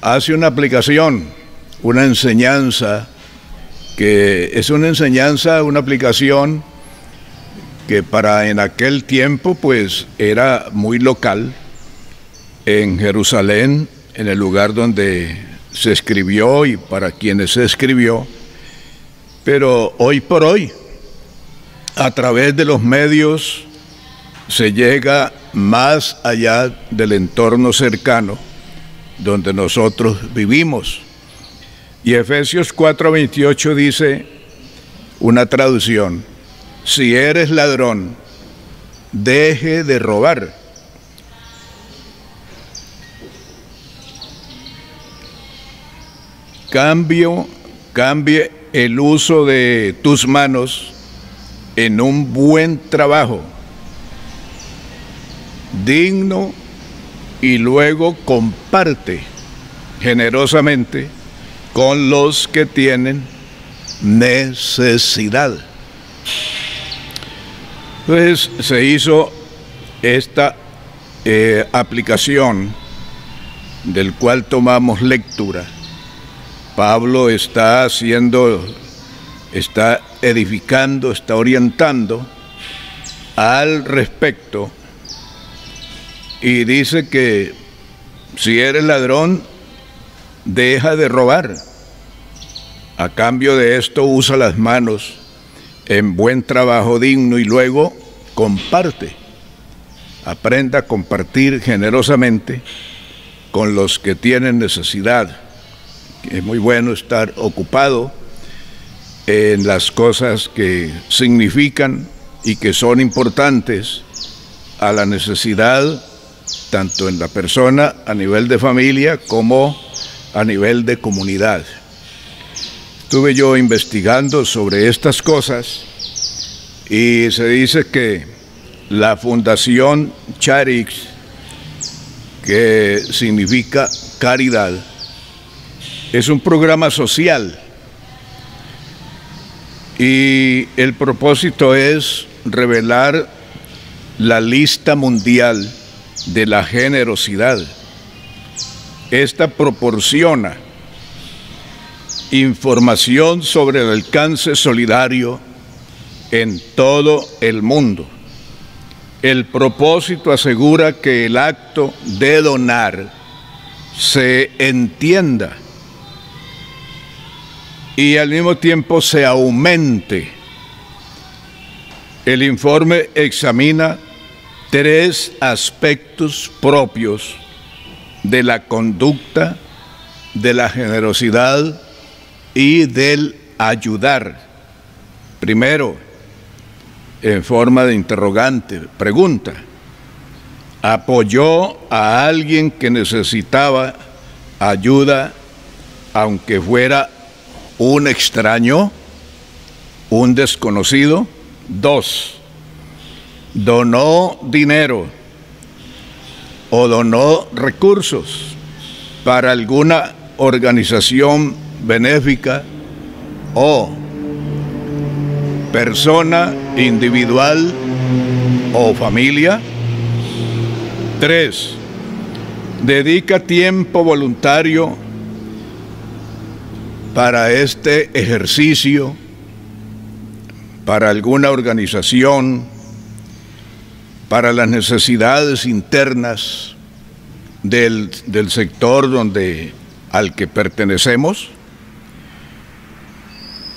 hace una aplicación una enseñanza que es una enseñanza, una aplicación que para en aquel tiempo pues era muy local, en Jerusalén, en el lugar donde se escribió y para quienes se escribió, pero hoy por hoy, a través de los medios, se llega más allá del entorno cercano donde nosotros vivimos. Y Efesios 4:28 dice una traducción, si eres ladrón, deje de robar. Cambio, cambie el uso de tus manos en un buen trabajo, digno y luego comparte generosamente con los que tienen necesidad. Entonces se hizo esta eh, aplicación del cual tomamos lectura. Pablo está haciendo, está edificando, está orientando al respecto y dice que si eres ladrón, deja de robar. A cambio de esto usa las manos en buen trabajo digno y luego comparte. Aprenda a compartir generosamente con los que tienen necesidad. Es muy bueno estar ocupado en las cosas que significan y que son importantes a la necesidad tanto en la persona a nivel de familia como a nivel de comunidad. Estuve yo investigando sobre estas cosas y se dice que la Fundación Charix, que significa caridad, es un programa social y el propósito es revelar la lista mundial de la generosidad. Esta proporciona información sobre el alcance solidario en todo el mundo. El propósito asegura que el acto de donar se entienda y al mismo tiempo se aumente. El informe examina tres aspectos propios de la conducta, de la generosidad y del ayudar. Primero, en forma de interrogante, pregunta, ¿apoyó a alguien que necesitaba ayuda aunque fuera un extraño, un desconocido? Dos, donó dinero o donó recursos para alguna organización benéfica o persona individual o familia. Tres, dedica tiempo voluntario para este ejercicio, para alguna organización, para las necesidades internas del, del sector donde, al que pertenecemos.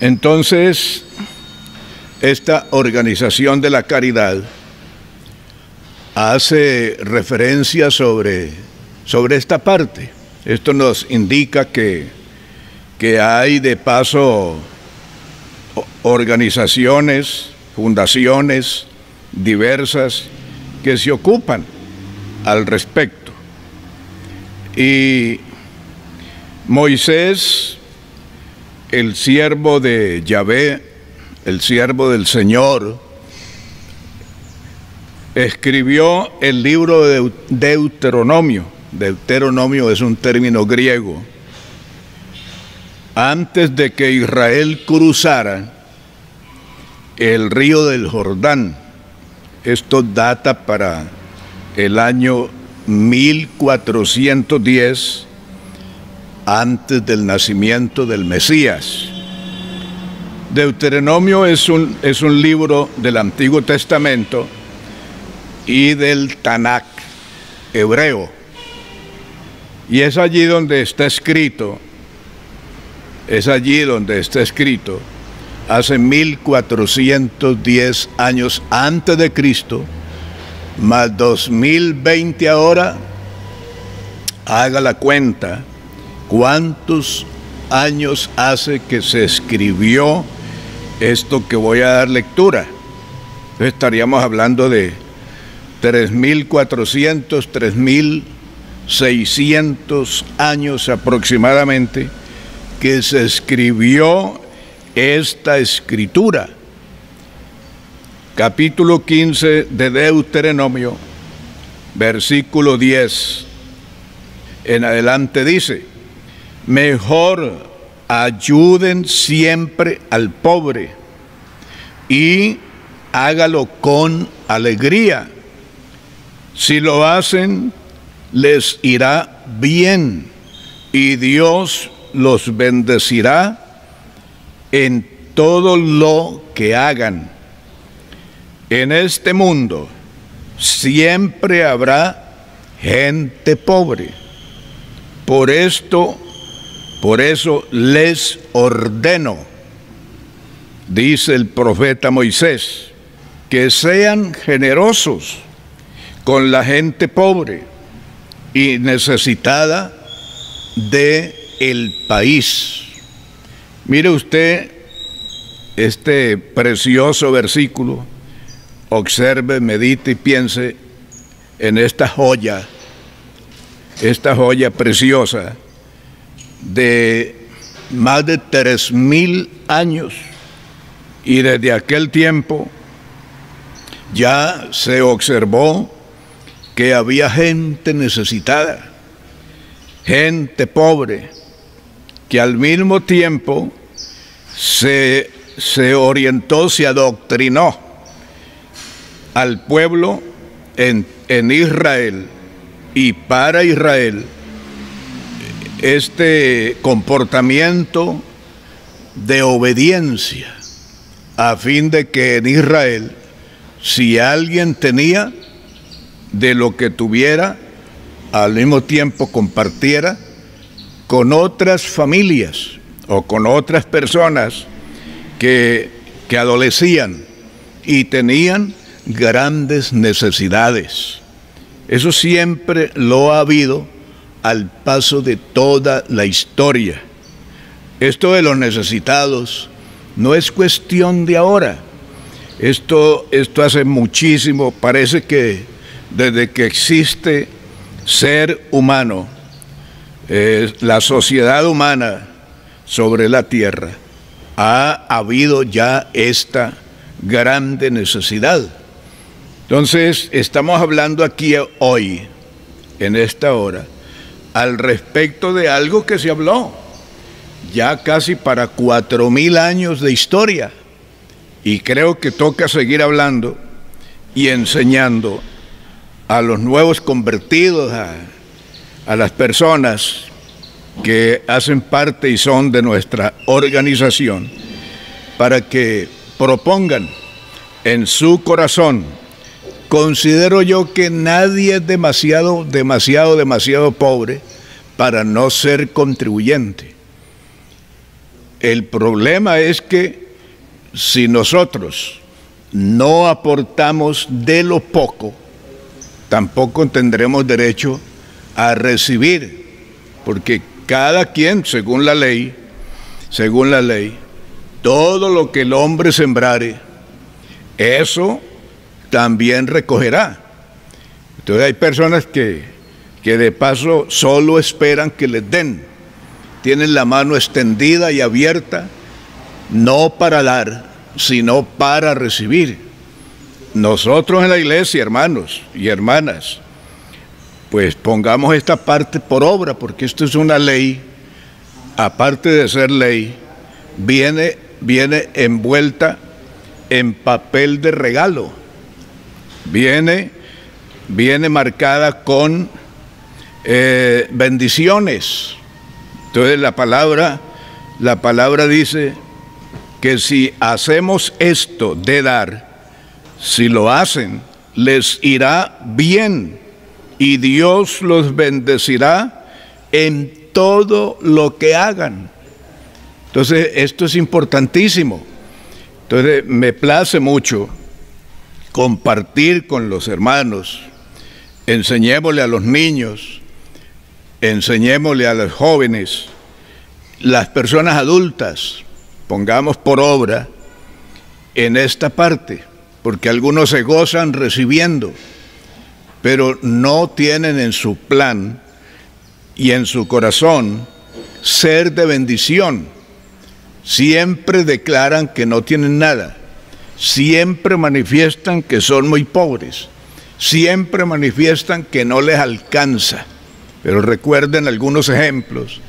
Entonces, esta organización de la caridad hace referencia sobre, sobre esta parte. Esto nos indica que, que hay de paso organizaciones, fundaciones diversas que se ocupan al respecto. Y Moisés, el siervo de Yahvé, el siervo del Señor, escribió el libro de Deuteronomio. Deuteronomio es un término griego. Antes de que Israel cruzara el río del Jordán, esto data para el año 1410 antes del nacimiento del Mesías. Deuteronomio es un, es un libro del Antiguo Testamento y del Tanakh hebreo. Y es allí donde está escrito, es allí donde está escrito, hace 1410 años antes de Cristo, más 2020 ahora, haga la cuenta, ¿cuántos años hace que se escribió esto que voy a dar lectura? Estaríamos hablando de 3.400, 3.600 años aproximadamente que se escribió esta escritura. Capítulo 15 de Deuteronomio, versículo 10 en adelante dice, mejor ayuden siempre al pobre y hágalo con alegría. Si lo hacen, les irá bien y Dios los bendecirá en todo lo que hagan. En este mundo siempre habrá gente pobre. Por esto, por eso les ordeno, dice el profeta Moisés, que sean generosos con la gente pobre y necesitada de el país. Mire usted este precioso versículo, observe, medite y piense en esta joya, esta joya preciosa de más de mil años y desde aquel tiempo ya se observó que había gente necesitada, gente pobre, que al mismo tiempo se, se orientó, se adoctrinó al pueblo en, en Israel. Y para Israel este comportamiento de obediencia a fin de que en Israel, si alguien tenía, de lo que tuviera, al mismo tiempo compartiera con otras familias o con otras personas que, que adolecían y tenían grandes necesidades. Eso siempre lo ha habido al paso de toda la historia. Esto de los necesitados no es cuestión de ahora. Esto, esto hace muchísimo, parece que desde que existe ser humano, la sociedad humana sobre la tierra, ha habido ya esta grande necesidad. Entonces, estamos hablando aquí hoy, en esta hora, al respecto de algo que se habló ya casi para cuatro mil años de historia. Y creo que toca seguir hablando y enseñando a los nuevos convertidos, a, las personas que hacen parte y son de nuestra organización, para que propongan en su corazón, considero yo que nadie es demasiado, demasiado, demasiado pobre para no ser contribuyente. El problema es que si nosotros no aportamos de lo poco, tampoco tendremos derecho a recibir, porque cada quien, según la ley, según la ley, todo lo que el hombre sembrare, eso también recogerá. Entonces hay personas que, que de paso solo esperan que les den, tienen la mano extendida y abierta, no para dar, sino para recibir. Nosotros en la iglesia, hermanos y hermanas, pues pongamos esta parte por obra, porque esto es una ley, aparte de ser ley, viene, viene envuelta en papel de regalo, viene, viene marcada con eh, bendiciones. Entonces la palabra, la palabra dice que si hacemos esto de dar, si lo hacen, les irá bien y Dios los bendecirá en todo lo que hagan. Entonces, esto es importantísimo. Entonces, me place mucho compartir con los hermanos, enseñémosle a los niños, enseñémosle a los jóvenes, las personas adultas, pongamos por obra en esta parte, porque algunos se gozan recibiendo, pero no tienen en su plan y en su corazón ser de bendición. Siempre declaran que no tienen nada, siempre manifiestan que son muy pobres, siempre manifiestan que no les alcanza. Pero recuerden algunos ejemplos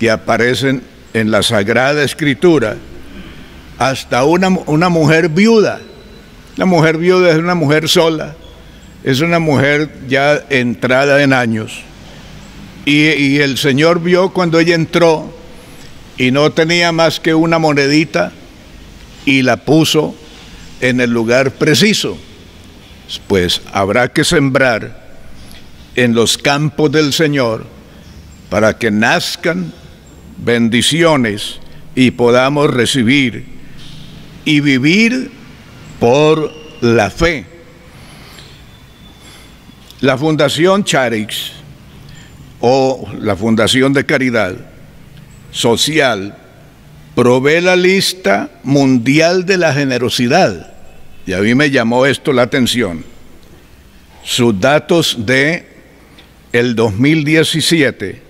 que aparecen en la Sagrada Escritura, hasta una, una mujer viuda. La mujer viuda es una mujer sola, es una mujer ya entrada en años. Y, el Señor vio cuando ella entró y no tenía más que una monedita y la puso en el lugar preciso. Pues habrá que sembrar en los campos del Señor para que nazcan bendiciones y podamos recibir y vivir por la fe. La Fundación Charix o la Fundación de Caridad Social provee la lista mundial de la generosidad y a mí me llamó esto la atención. Sus datos de el 2017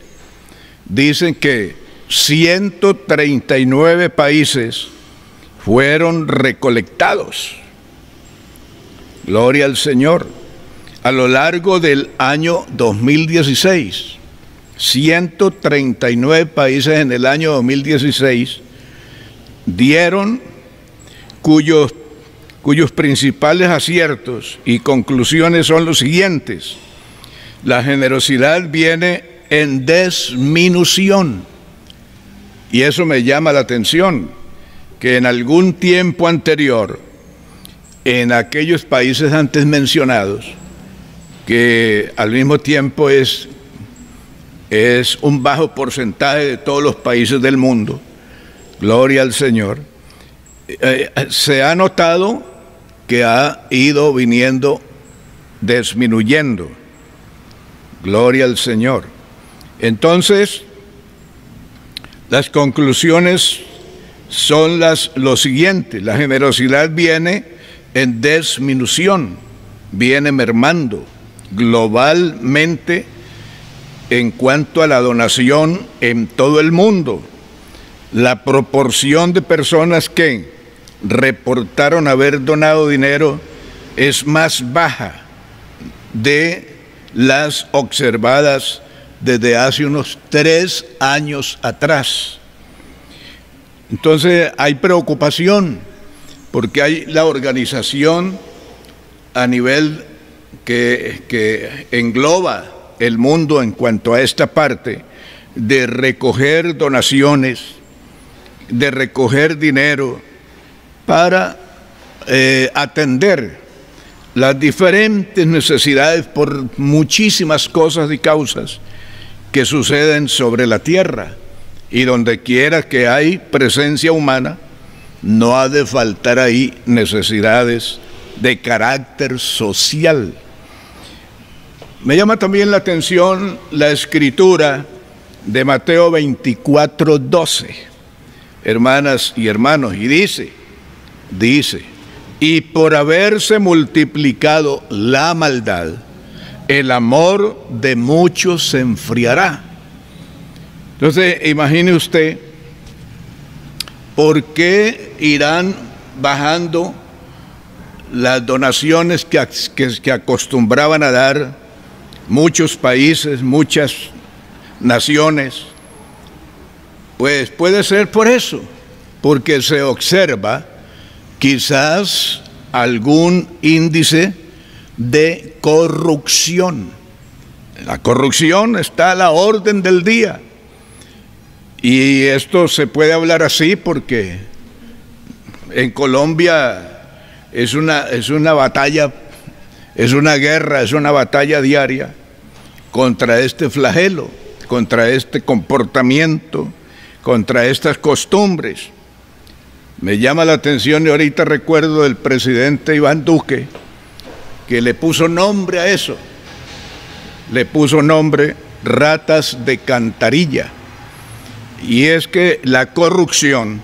dicen que 139 países fueron recolectados. Gloria al Señor. A lo largo del año 2016, 139 países en el año 2016 dieron cuyos, cuyos principales aciertos y conclusiones son los siguientes. La generosidad viene en disminución. Y eso me llama la atención, que en algún tiempo anterior, en aquellos países antes mencionados, que al mismo tiempo es, es un bajo porcentaje de todos los países del mundo, gloria al Señor, eh, se ha notado que ha ido viniendo disminuyendo. Gloria al Señor. Entonces, las conclusiones son las lo siguientes. La generosidad viene en disminución, viene mermando globalmente en cuanto a la donación en todo el mundo. La proporción de personas que reportaron haber donado dinero es más baja de las observadas desde hace unos tres años atrás. Entonces hay preocupación porque hay la organización a nivel que, engloba el mundo en cuanto a esta parte de recoger donaciones, de recoger dinero para eh, atender las diferentes necesidades por muchísimas cosas y causas que suceden sobre la tierra. Y donde quiera que hay presencia humana, no ha de faltar ahí necesidades de carácter social. Me llama también la atención la escritura de Mateo 24, 12, hermanas y hermanos, y dice, dice, y por haberse multiplicado la maldad, el amor de muchos se enfriará. Entonces, imagine usted, ¿por qué irán bajando las donaciones que, que, acostumbraban a dar muchos países, muchas naciones? Pues puede ser por eso, porque se observa quizás algún índice de corrupción. La corrupción está a la orden del día. Y esto se puede hablar así porque en Colombia es una, es una batalla, es una guerra, es una batalla diaria contra este flagelo, contra este comportamiento, contra estas costumbres. Me llama la atención y ahorita recuerdo del presidente Iván Duque que le puso nombre a eso. Le puso nombre ratas de cantarilla. Y es que la corrupción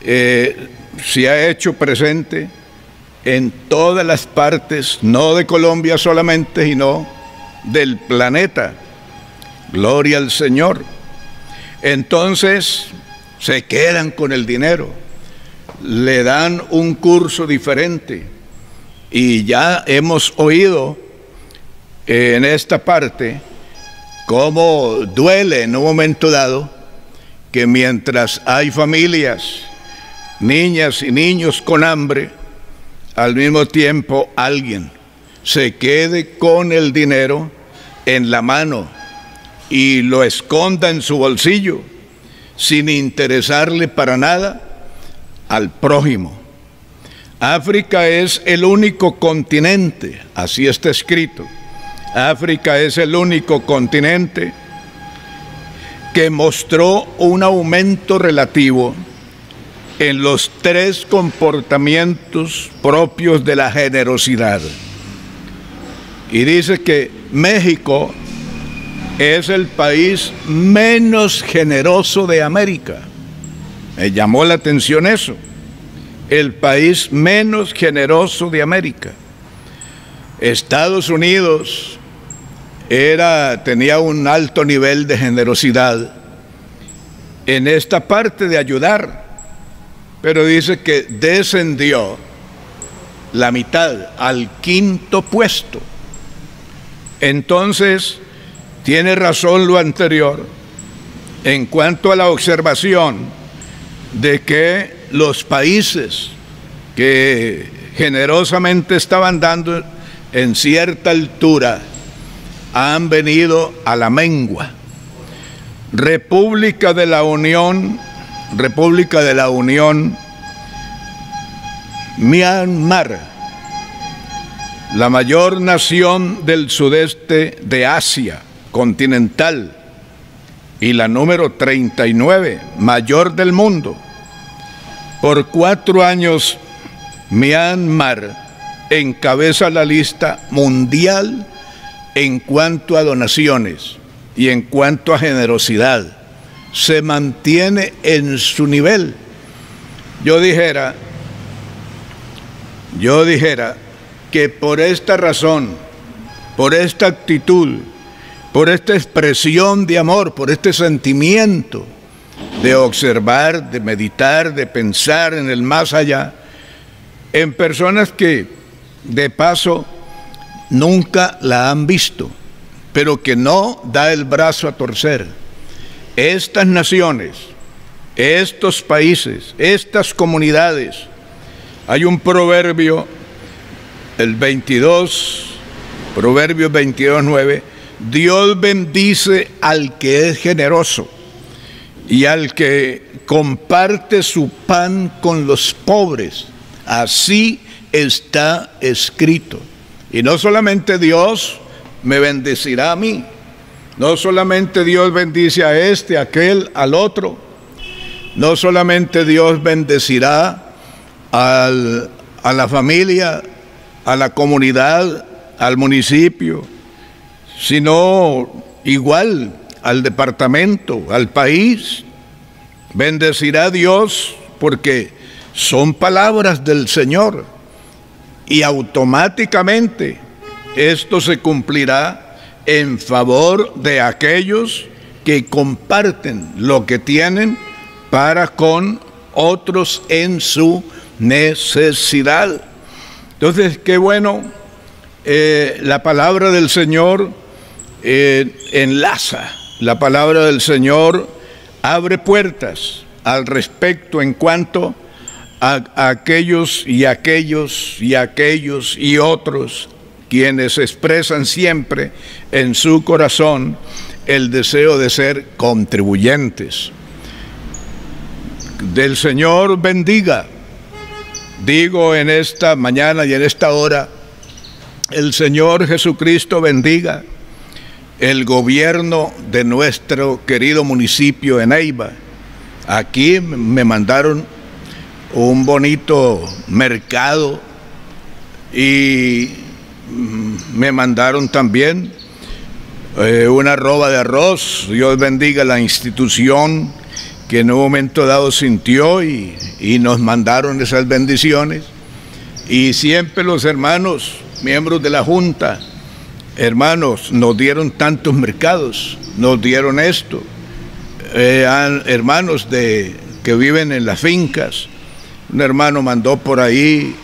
eh, se ha hecho presente en todas las partes, no de Colombia solamente, sino del planeta. Gloria al Señor. Entonces se quedan con el dinero, le dan un curso diferente y ya hemos oído en esta parte cómo duele en un momento dado que mientras hay familias, niñas y niños con hambre, al mismo tiempo alguien se quede con el dinero en la mano y lo esconda en su bolsillo sin interesarle para nada al prójimo. África es el único continente, así está escrito. África es el único continente que mostró un aumento relativo en los tres comportamientos propios de la generosidad. Y dice que México es el país menos generoso de América. Me llamó la atención eso. El país menos generoso de América. Estados Unidos era, tenía un alto nivel de generosidad en esta parte de ayudar, pero dice que descendió la mitad al quinto puesto. Entonces, tiene razón lo anterior en cuanto a la observación de que los países que generosamente estaban dando en cierta altura han venido a la mengua. República de la Unión, República de la Unión, Myanmar, la mayor nación del sudeste de Asia, continental y la número 39, mayor del mundo. Por cuatro años, Myanmar encabeza la lista mundial en cuanto a donaciones y en cuanto a generosidad. Se mantiene en su nivel. Yo dijera, yo dijera que por esta razón, por esta actitud, por esta expresión de amor, por este sentimiento de observar, de meditar, de pensar en el más allá, en personas que de paso nunca la han visto, pero que no da el brazo a torcer. Estas naciones, estos países, estas comunidades, hay un proverbio, el 22, Proverbio 22, 9, Dios bendice al que es generoso y al que comparte su pan con los pobres. Así está escrito. Y no solamente Dios me bendecirá a mí, no solamente Dios bendice a este, a aquel, al otro, no solamente Dios bendecirá al, a la familia, a la comunidad, al municipio, sino igual al departamento, al país. Bendecirá a Dios porque son palabras del Señor y automáticamente esto se cumplirá en favor de aquellos que comparten lo que tienen para con otros en su necesidad. Entonces, qué bueno, eh, la palabra del Señor eh, enlaza la palabra del Señor, abre puertas al respecto en cuanto a, aquellos y aquellos y aquellos y otros quienes expresan siempre en su corazón el deseo de ser contribuyentes. Del Señor bendiga digo en esta mañana y en esta hora, el Señor Jesucristo bendiga el gobierno de nuestro querido municipio de Neiva. Aquí me mandaron un bonito mercado y me mandaron también eh, una roba de arroz. Dios bendiga la institución que en un momento dado sintió y, y nos mandaron esas bendiciones. Y siempre los hermanos, miembros de la Junta, hermanos, nos dieron tantos mercados, nos dieron esto. Eh, hermanos de, que viven en las fincas, un hermano mandó por ahí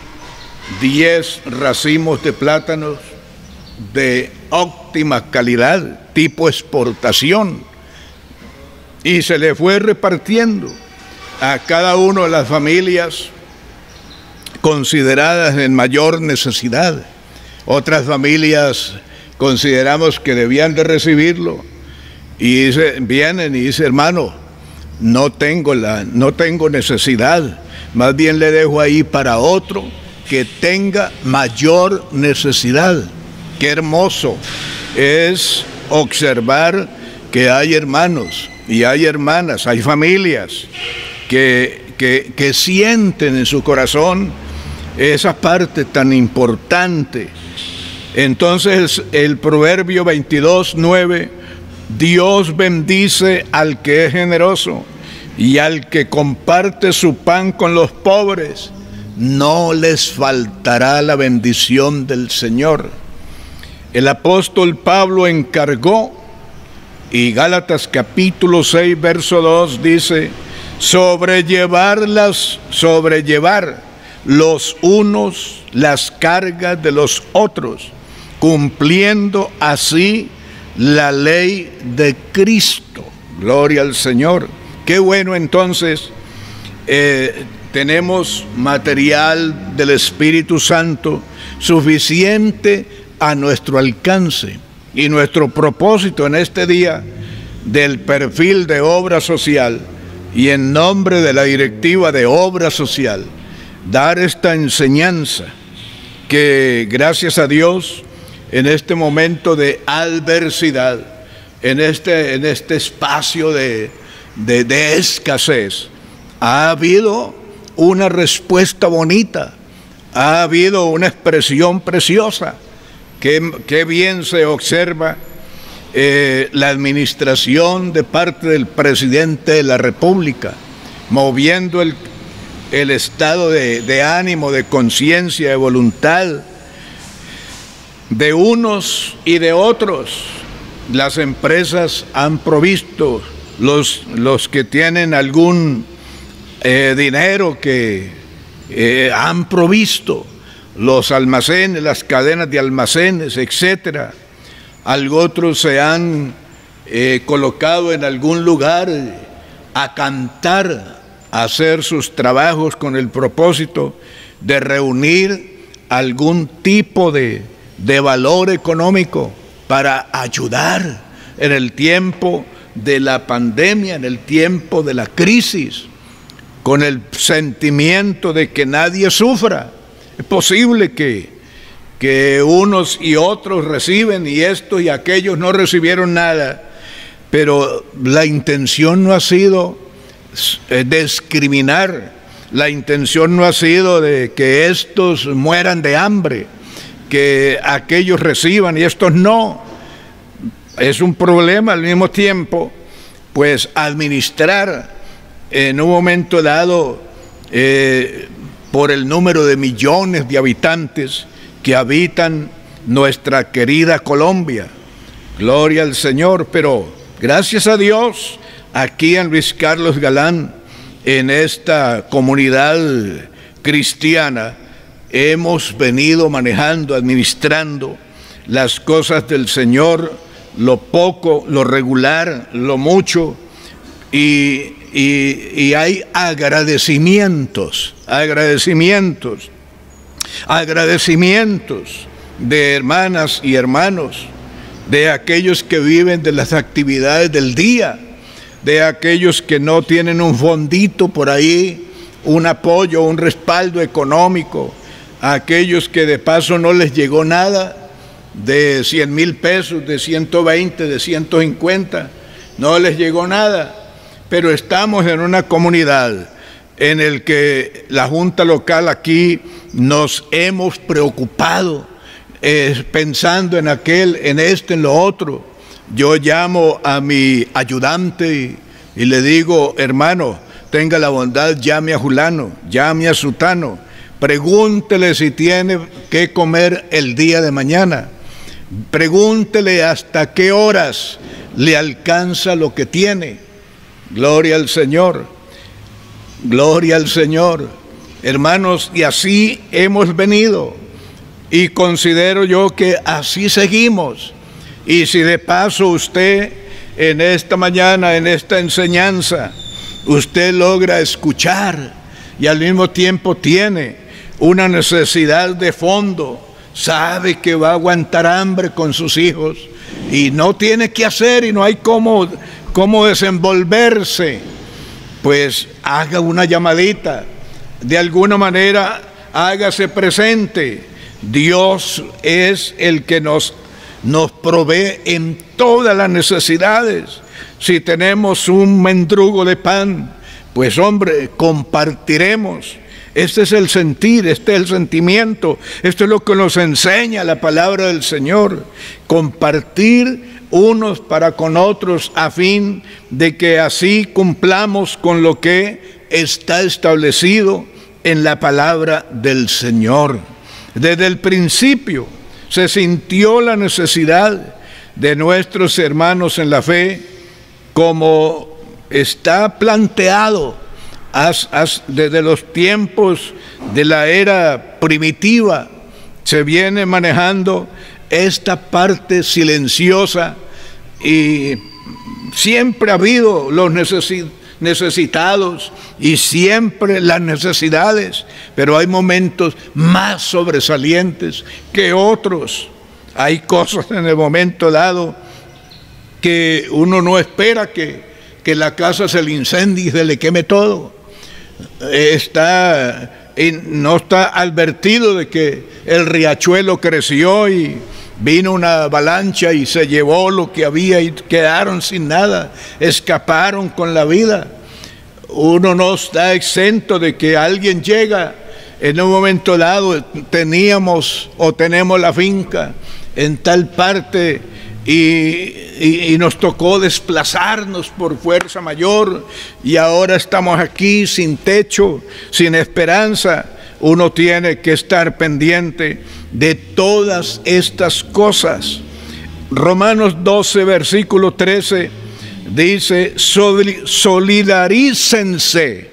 10 racimos de plátanos de óptima calidad, tipo exportación, y se le fue repartiendo a cada una de las familias consideradas en mayor necesidad. Otras familias consideramos que debían de recibirlo y vienen y dice, hermano, no tengo, la, no tengo necesidad, más bien le dejo ahí para otro que tenga mayor necesidad. Qué hermoso es observar que hay hermanos y hay hermanas, hay familias que, que, que sienten en su corazón esa parte tan importante. Entonces el proverbio 22, 9, Dios bendice al que es generoso y al que comparte su pan con los pobres, no les faltará la bendición del Señor. El apóstol Pablo encargó, y Gálatas capítulo 6, verso 2 dice, sobrellevarlas, sobrellevar los unos las cargas de los otros, cumpliendo así la ley de Cristo. Gloria al Señor. Qué bueno entonces, eh, tenemos material del Espíritu Santo suficiente a nuestro alcance. Y nuestro propósito en este día del perfil de obra social y en nombre de la directiva de obra social, dar esta enseñanza que gracias a Dios en este momento de adversidad, en este, en este espacio de, de, escasez, ha habido una respuesta bonita, ha habido una expresión preciosa, que, bien se observa eh, la administración de parte del presidente de la República, moviendo el, el estado de, de ánimo, de conciencia, de voluntad de unos y de otros. Las empresas han provisto los, los que tienen algún eh, dinero que eh, han provisto, los almacenes, las cadenas de almacenes, etcétera. Algo otros se han eh, colocado en algún lugar a cantar, a hacer sus trabajos con el propósito de reunir algún tipo de, de valor económico para ayudar en el tiempo de la pandemia, en el tiempo de la crisis, con el sentimiento de que nadie sufra. Es posible que, que unos y otros reciben y estos y aquellos no recibieron nada, pero la intención no ha sido eh, discriminar, la intención no ha sido de que estos mueran de hambre, que aquellos reciban y estos no. Es un problema al mismo tiempo, pues administrar en un momento dado eh, por el número de millones de habitantes que habitan nuestra querida Colombia. Gloria al Señor, pero gracias a Dios, aquí en Luis Carlos Galán, en esta comunidad cristiana, hemos venido manejando, administrando las cosas del Señor, lo poco, lo regular, lo mucho, y, hay agradecimientos, agradecimientos, agradecimientos de hermanas y hermanos, de aquellos que viven de las actividades del día, de aquellos que no tienen un fondito por ahí un apoyo, un respaldo económico aquellos que de paso no les llegó nada de 100 mil pesos, de 120, de 150, no les llegó nada, pero estamos en una comunidad en el que la Junta Local aquí nos hemos preocupado eh, pensando en aquel, en este, en lo otro. Yo llamo a mi ayudante y, y le digo, hermano, tenga la bondad, llame a Julano, llame a Sutano, pregúntele si tiene que comer el día de mañana, pregúntele hasta qué horas le alcanza lo que tiene. Gloria al Señor, gloria al Señor. Hermanos, y así hemos venido. Y considero yo que así seguimos. Y si de paso usted en esta mañana, en esta enseñanza, usted logra escuchar y al mismo tiempo tiene una necesidad de fondo, sabe que va a aguantar hambre con sus hijos y no tiene que hacer y no hay cómo, cómo desenvolverse, pues haga una llamadita, de alguna manera hágase presente. Dios es el que nos, nos provee en todas las necesidades. Si tenemos un mendrugo de pan, pues hombre, compartiremos. Este es el sentir, este es el sentimiento, esto es lo que nos enseña la palabra del Señor. Compartir unos para con otros a fin de que así cumplamos con lo que está establecido en la palabra del Señor. Desde el principio se sintió la necesidad de nuestros hermanos en la fe como está planteado desde los tiempos de la era primitiva, se viene manejando esta parte silenciosa y siempre ha habido los necesitados y siempre las necesidades, pero hay momentos más sobresalientes que otros. Hay cosas en el momento dado que uno no espera que, que la casa se le incendie y se le queme todo. Está, no está advertido de que el riachuelo creció y vino una avalancha y se llevó lo que había y quedaron sin nada, escaparon con la vida. Uno no está exento de que alguien llega en un momento dado, teníamos o tenemos la finca en tal parte y, nos tocó desplazarnos por fuerza mayor y ahora estamos aquí sin techo, sin esperanza. Uno tiene que estar pendiente de todas estas cosas. Romanos 12, versículo 13 dice, solidarícense.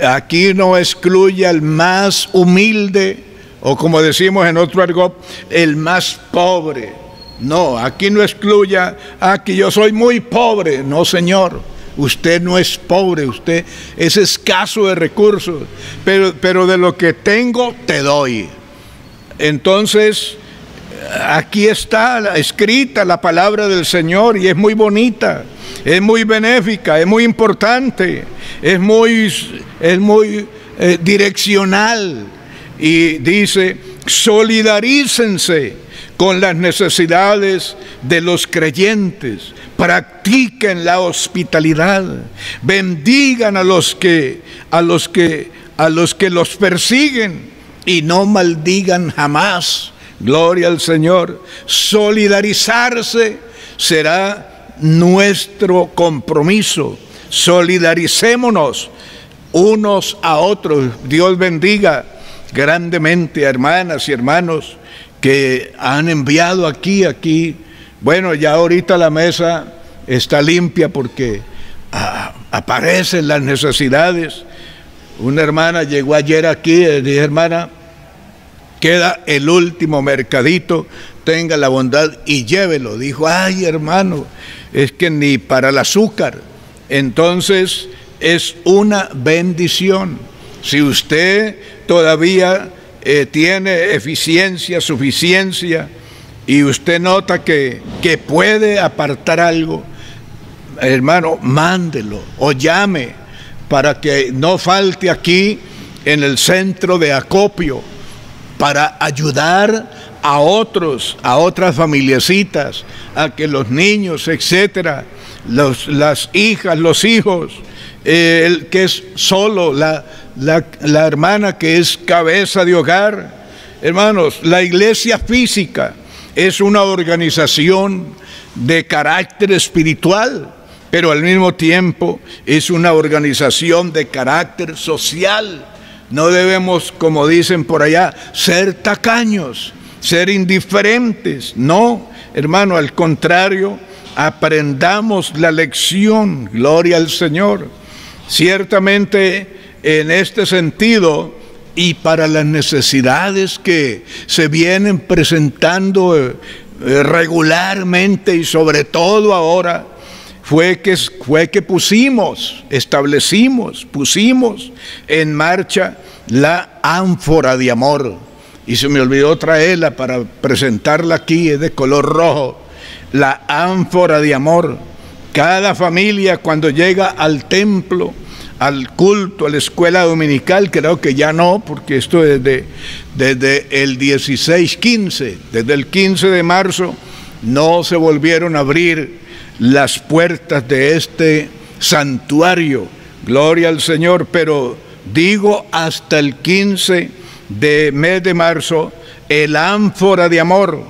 Aquí no excluye al más humilde, o como decimos en otro argot, el más pobre. No, aquí no excluya, aquí yo soy muy pobre. No, Señor, usted no es pobre, usted es escaso de recursos, pero, pero de lo que tengo te doy. Entonces, aquí está escrita la palabra del Señor y es muy bonita, es muy benéfica, es muy importante, es muy, es muy eh, direccional y dice, solidarícense con las necesidades de los creyentes, practiquen la hospitalidad, bendigan a los que a los que a los que los persiguen y no maldigan jamás. Gloria al Señor. Solidarizarse será nuestro compromiso. Solidaricémonos unos a otros. Dios bendiga grandemente a hermanas y hermanos que han enviado aquí, aquí. Bueno, ya ahorita la mesa está limpia porque ah, aparecen las necesidades. Una hermana llegó ayer aquí y dije, hermana, queda el último mercadito, tenga la bondad y llévelo. Dijo, ay hermano, es que ni para el azúcar. Entonces es una bendición. Si usted todavía eh, tiene eficiencia, suficiencia, y usted nota que, que puede apartar algo, hermano, mándelo o llame para que no falte aquí en el centro de acopio, para ayudar a otros, a otras familiecitas, a que los niños, etcétera, los, las hijas, los hijos, eh, el que es solo, la, la, la hermana que es cabeza de hogar. Hermanos, la iglesia física es una organización de carácter espiritual, pero al mismo tiempo es una organización de carácter social. No debemos, como dicen por allá, ser tacaños, ser indiferentes. No, hermano, al contrario, aprendamos la lección. Gloria al Señor. Ciertamente, en este sentido, y para las necesidades que se vienen presentando eh, eh, regularmente y sobre todo ahora, fue que, fue que pusimos, establecimos, pusimos en marcha la ánfora de amor. Y se me olvidó traerla para presentarla aquí, es de color rojo. La ánfora de amor. Cada familia cuando llega al templo, al culto, a la escuela dominical, creo que ya no, porque esto desde, desde el 16-15, desde el 15 de marzo, no se volvieron a abrir las puertas de este santuario. Gloria al Señor, pero digo hasta el 15 de mes de marzo, el ánfora de amor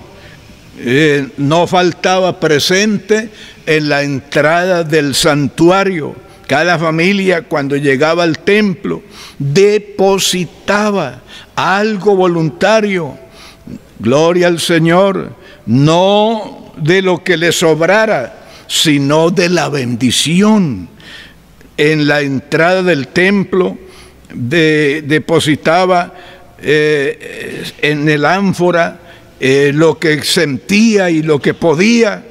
eh, no faltaba presente en la entrada del santuario cada familia cuando llegaba al templo depositaba algo voluntario. Gloria al Señor, no de lo que le sobrara, sino de la bendición. En la entrada del templo depositaba eh, en el ánfora eh, lo que sentía y lo que podía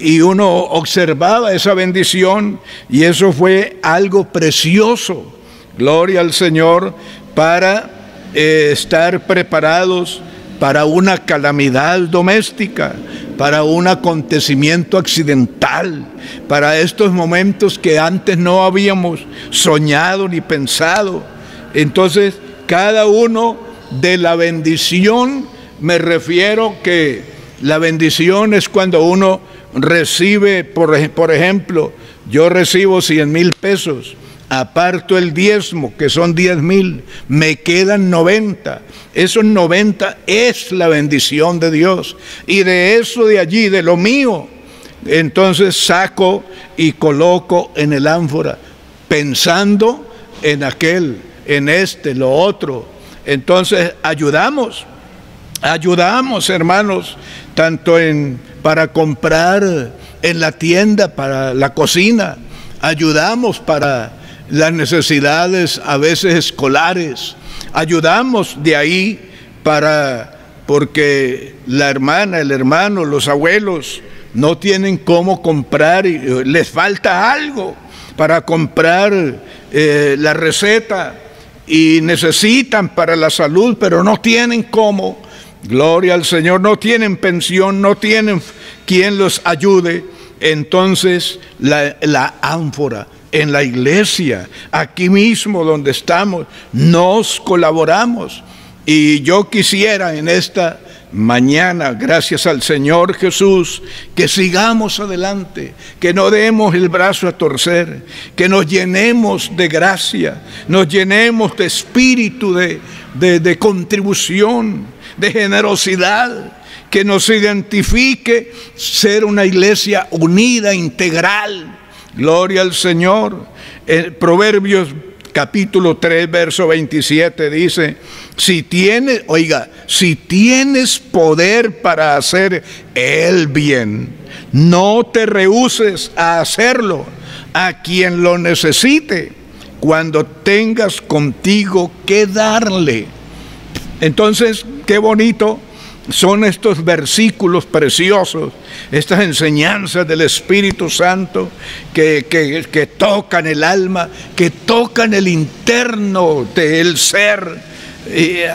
y uno observaba esa bendición y eso fue algo precioso. Gloria al Señor para eh, estar preparados para una calamidad doméstica, para un acontecimiento accidental, para estos momentos que antes no habíamos soñado ni pensado. Entonces, cada uno de la bendición, me refiero que la bendición es cuando uno recibe, por, por ejemplo, yo recibo 100 mil pesos, aparto el diezmo, que son 10 mil, me quedan 90. Esos 90 es la bendición de Dios. Y de eso de allí, de lo mío, entonces saco y coloco en el ánfora, pensando en aquel, en este, lo otro. Entonces ayudamos, ayudamos hermanos, tanto en para comprar en la tienda, para la cocina, ayudamos para las necesidades a veces escolares, ayudamos de ahí para, porque la hermana, el hermano, los abuelos no tienen cómo comprar eh, les falta algo para comprar eh, la receta y necesitan para la salud, pero no tienen cómo. Gloria al Señor, no tienen pensión, no tienen quien los ayude. Entonces la, ánfora en la iglesia, aquí mismo donde estamos, nos colaboramos. Y yo quisiera en esta mañana, gracias al Señor Jesús, que sigamos adelante, que no demos el brazo a torcer, que nos llenemos de gracia, nos llenemos de espíritu de, de contribución de generosidad que nos identifique ser una iglesia unida, integral. Gloria al Señor. Proverbios capítulo 3, verso 27 dice, si tienes, oiga, si tienes poder para hacer el bien, no te rehuses a hacerlo a quien lo necesite cuando tengas contigo que darle. Entonces, qué bonito son estos versículos preciosos, estas enseñanzas del Espíritu Santo que, que, tocan el alma, que tocan el interno del ser,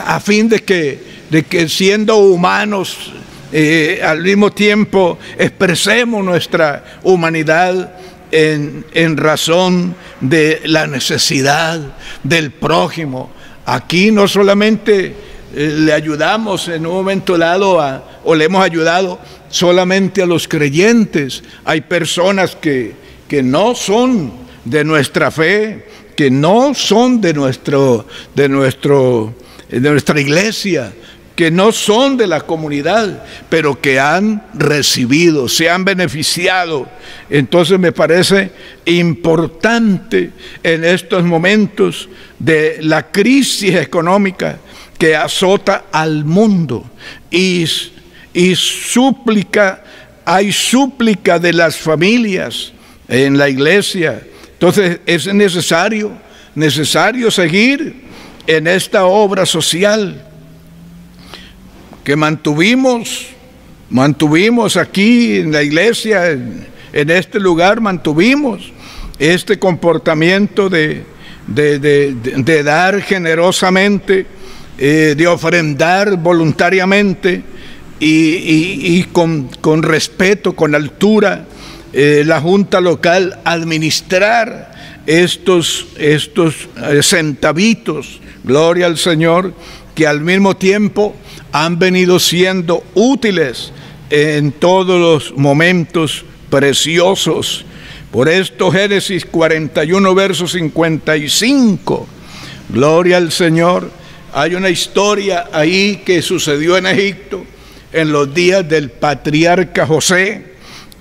a fin de que, de que siendo humanos eh, al mismo tiempo expresemos nuestra humanidad en, en razón de la necesidad del prójimo. Aquí no solamente le ayudamos en un momento dado a, o le hemos ayudado solamente a los creyentes. Hay personas que, que no son de nuestra fe, que no son de nuestro, de nuestro, de nuestra iglesia, que no son de la comunidad, pero que han recibido, se han beneficiado. Entonces me parece importante en estos momentos de la crisis económica que azota al mundo y, y súplica, hay súplica de las familias en la iglesia. Entonces es necesario, necesario seguir en esta obra social que mantuvimos, mantuvimos aquí en la iglesia, en, este lugar, mantuvimos este comportamiento de, de, de dar generosamente, eh, de ofrendar voluntariamente y, con, con, respeto, con altura, eh, la Junta Local administrar estos, estos eh, centavitos, gloria al Señor, que al mismo tiempo han venido siendo útiles en todos los momentos preciosos. Por esto Génesis 41, verso 55, gloria al Señor. Hay una historia ahí que sucedió en Egipto en los días del patriarca José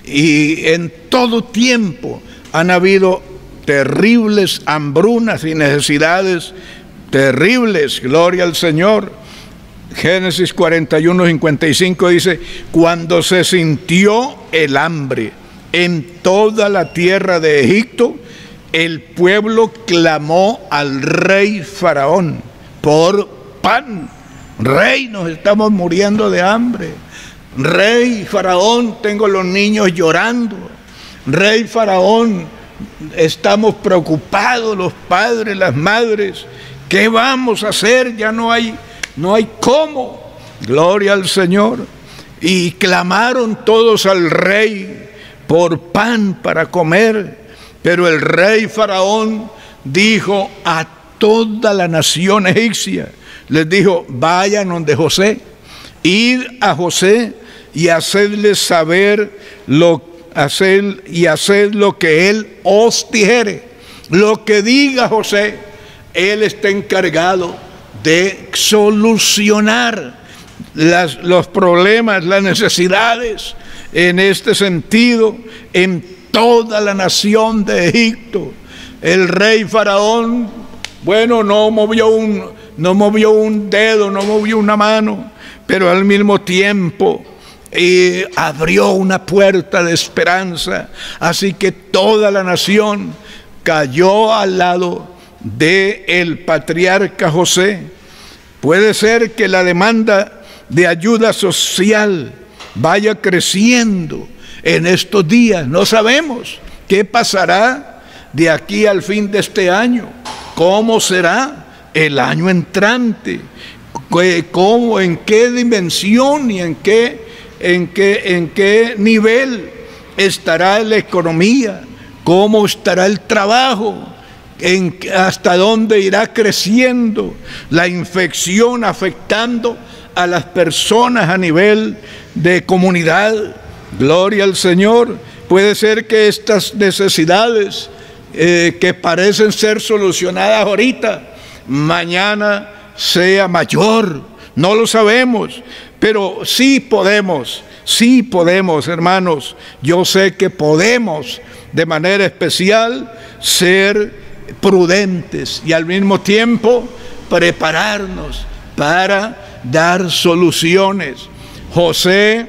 y en todo tiempo han habido terribles hambrunas y necesidades terribles, gloria al Señor. Génesis 41, 55 dice, cuando se sintió el hambre en toda la tierra de Egipto, el pueblo clamó al rey Faraón por pan. Rey, nos estamos muriendo de hambre. Rey Faraón, tengo los niños llorando. Rey Faraón, estamos preocupados los padres, las madres. ¿Qué vamos a hacer? Ya no hay, no hay cómo. Gloria al Señor. Y clamaron todos al rey por pan para comer. Pero el rey Faraón dijo a toda la nación [laughs] egipcia, les dijo, vayan donde José, id a José y hacedle saber lo hacer y haced lo que él os dijere. Lo que diga José, él está encargado de solucionar las, los problemas, las necesidades en este sentido en toda la nación de Egipto. El rey Faraón, bueno, no movió un, no movió un dedo, no movió una mano, pero al mismo tiempo y abrió una puerta de esperanza. Así que toda la nación cayó al lado de el patriarca José. Puede ser que la demanda de ayuda social vaya creciendo en estos días. No sabemos qué pasará de aquí al fin de este año. ¿Cómo será el año entrante? ¿Cómo, en qué dimensión y en qué en qué, en qué nivel estará la economía, cómo estará el trabajo, en, hasta dónde irá creciendo la infección afectando a las personas a nivel de comunidad. Gloria al Señor. Puede ser que estas necesidades eh, que parecen ser solucionadas ahorita, mañana sea mayor. No lo sabemos, pero sí podemos, sí podemos, hermanos. Yo sé que podemos de manera especial ser prudentes y al mismo tiempo prepararnos para dar soluciones. José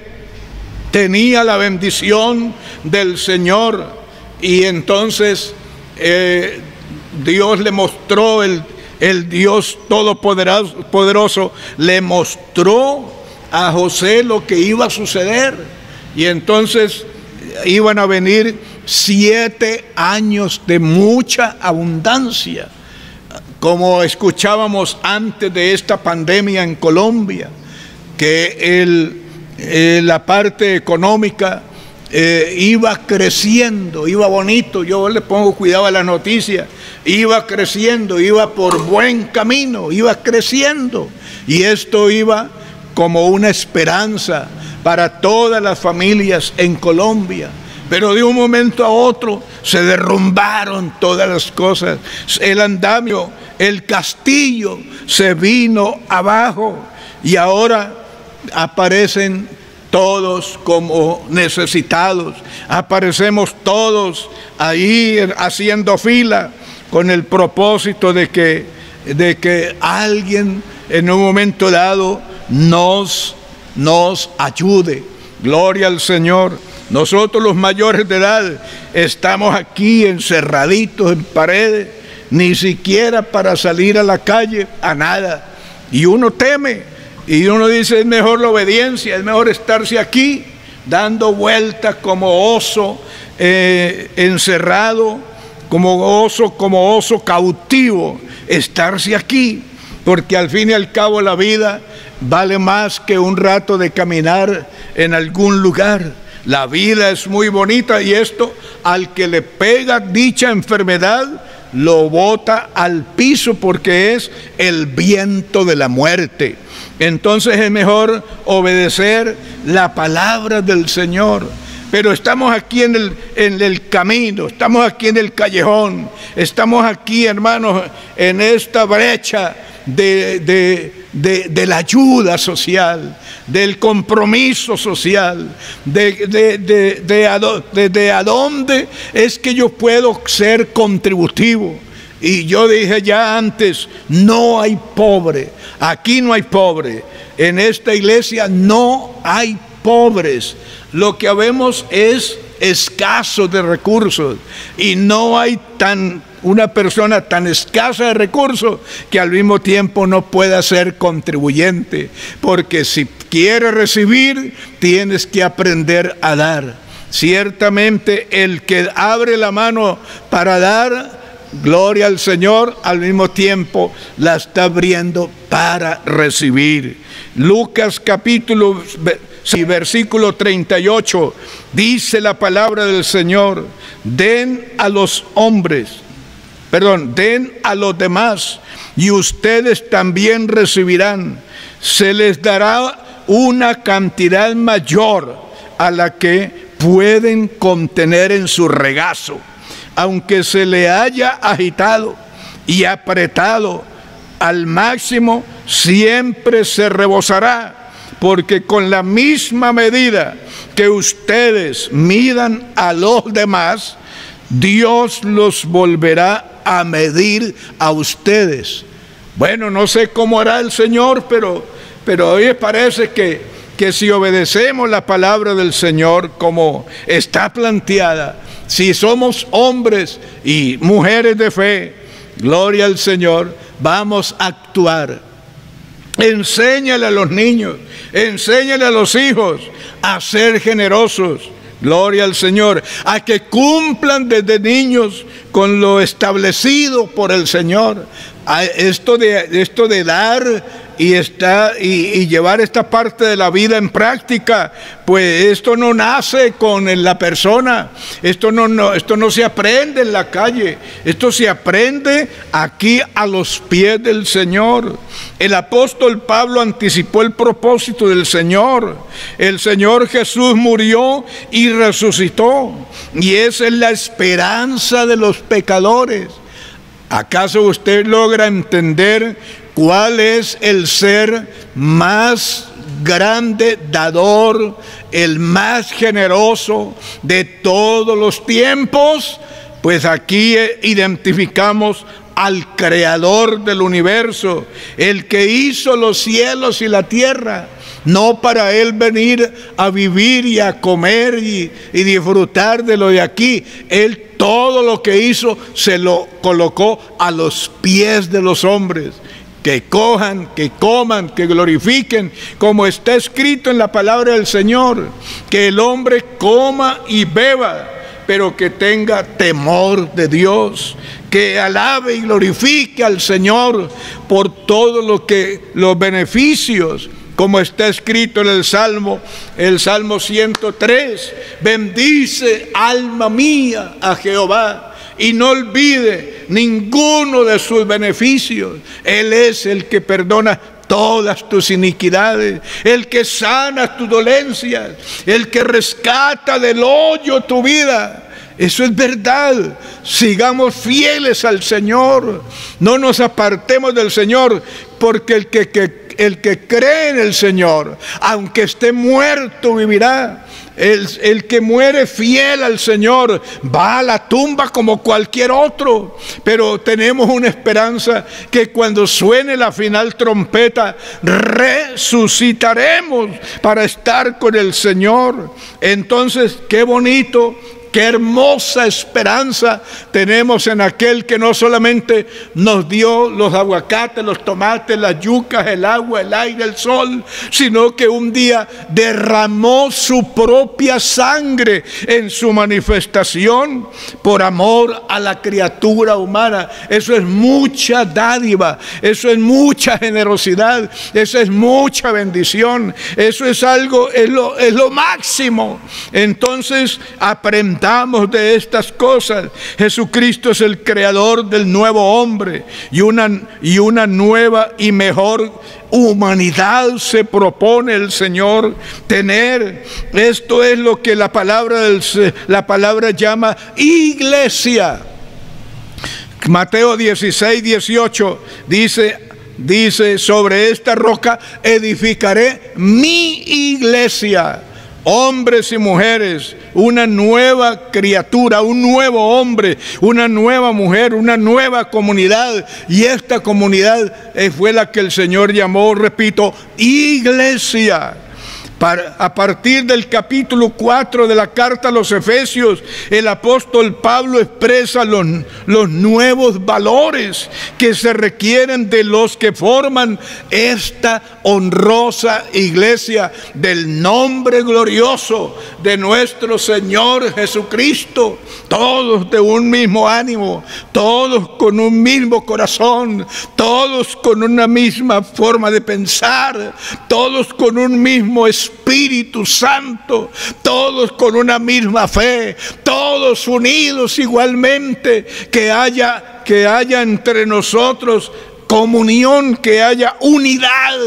tenía la bendición del Señor y entonces eh, Dios le mostró el, el Dios Todopoderoso, le mostró a José lo que iba a suceder. Y entonces iban a venir siete años de mucha abundancia, como escuchábamos antes de esta pandemia en Colombia, que el, eh, la parte económica eh, iba creciendo, iba bonito, yo le pongo cuidado a la noticia, iba creciendo, iba por buen camino, iba creciendo. Y esto iba como una esperanza para todas las familias en Colombia. Pero de un momento a otro se derrumbaron todas las cosas. El andamio, el castillo se vino abajo y ahora aparecen todos como necesitados. Aparecemos todos ahí haciendo fila con el propósito de que, de que alguien en un momento dado nos, nos ayude. Gloria al Señor. Nosotros los mayores de edad estamos aquí encerraditos en paredes, ni siquiera para salir a la calle, a nada. Y uno teme, y uno dice, es mejor la obediencia, es mejor estarse aquí, dando vueltas como oso eh, encerrado, como oso, como oso cautivo, estarse aquí, porque al fin y al cabo la vida vale más que un rato de caminar en algún lugar. La vida es muy bonita y esto al que le pega dicha enfermedad lo bota al piso porque es el viento de la muerte. Entonces es mejor obedecer la palabra del Señor. Pero estamos aquí en el, en el camino, estamos aquí en el callejón, estamos aquí, hermanos, en esta brecha de, de, la ayuda social, del compromiso social, de, de, de a dónde es que yo puedo ser contributivo. Y yo dije ya antes, no hay pobre, aquí no hay pobre, en esta iglesia no hay pobres, lo que habemos es escaso de recursos y no hay tan una persona tan escasa de recursos que al mismo tiempo no pueda ser contribuyente, porque si quiere recibir, tienes que aprender a dar. Ciertamente el que abre la mano para dar, gloria al Señor, al mismo tiempo la está abriendo para recibir. Lucas capítulo y versículo 38 dice la palabra del Señor, den a los hombres perdón, den a los demás y ustedes también recibirán. Se les dará una cantidad mayor a la que pueden contener en su regazo, aunque se le haya agitado y apretado al máximo, siempre se rebosará, porque con la misma medida que ustedes midan a los demás, Dios los volverá a medir a ustedes. Bueno, no sé cómo hará el Señor, pero, pero hoy parece que, que si obedecemos la palabra del Señor como está planteada, si somos hombres y mujeres de fe, gloria al Señor, vamos a actuar. Enséñale a los niños, enséñale a los hijos a ser generosos. Gloria al Señor. A que cumplan desde niños con lo establecido por el Señor. Esto de, esto de dar y, está, y, llevar esta parte de la vida en práctica, pues esto no nace con la persona, esto no, no, esto no se aprende en la calle, esto se aprende aquí a los pies del Señor. El apóstol Pablo anticipó el propósito del Señor. El Señor Jesús murió y resucitó, y esa es la esperanza de los pecadores. ¿Acaso usted logra entender cuál es el ser más grande dador, el más generoso de todos los tiempos? Pues aquí identificamos al creador del universo, el que hizo los cielos y la tierra, no para él venir a vivir y a comer y, y disfrutar de lo de aquí. Él todo lo que hizo se lo colocó a los pies de los hombres. Que cojan, que coman, que glorifiquen, como está escrito en la palabra del Señor. Que el hombre coma y beba, pero que tenga temor de Dios. Que alabe y glorifique al Señor por todo lo que los beneficios como está escrito en el Salmo, el Salmo 103, bendice alma mía a Jehová y no olvide ninguno de sus beneficios. Él es el que perdona todas tus iniquidades, el que sana tus dolencias, el que rescata del hoyo tu vida. Eso es verdad. Sigamos fieles al Señor. No nos apartemos del Señor, porque el que, el que cree en el Señor, aunque esté muerto, vivirá. El, que muere fiel al Señor va a la tumba como cualquier otro, pero tenemos una esperanza que cuando suene la final trompeta resucitaremos para estar con el Señor. Entonces, qué bonito Qué hermosa esperanza tenemos en aquel que no solamente nos dio los aguacates, los tomates, las yucas, el agua, el aire, el sol, sino que un día derramó su propia sangre en su manifestación por amor a la criatura humana. Eso es mucha dádiva, eso es mucha generosidad, eso es mucha bendición, eso es algo, es lo, es lo máximo. Entonces aprendamos de estas cosas. Jesucristo es el creador del nuevo hombre y una, y una nueva y mejor humanidad se propone el Señor tener. Esto es lo que la palabra, del, la palabra llama iglesia. Mateo 16, 18 dice, dice, sobre esta roca edificaré mi iglesia hombres y mujeres, una nueva criatura, un nuevo hombre, una nueva mujer, una nueva comunidad. Y esta comunidad fue la que el Señor llamó, repito, iglesia a partir del capítulo 4 de la carta a los Efesios, el apóstol Pablo expresa los, los, nuevos valores que se requieren de los que forman esta honrosa iglesia del nombre glorioso de nuestro Señor Jesucristo. Todos de un mismo ánimo, todos con un mismo corazón, todos con una misma forma de pensar, todos con un mismo espíritu Espíritu Santo, todos con una misma fe, todos unidos igualmente, que haya que haya entre nosotros comunión, que haya unidad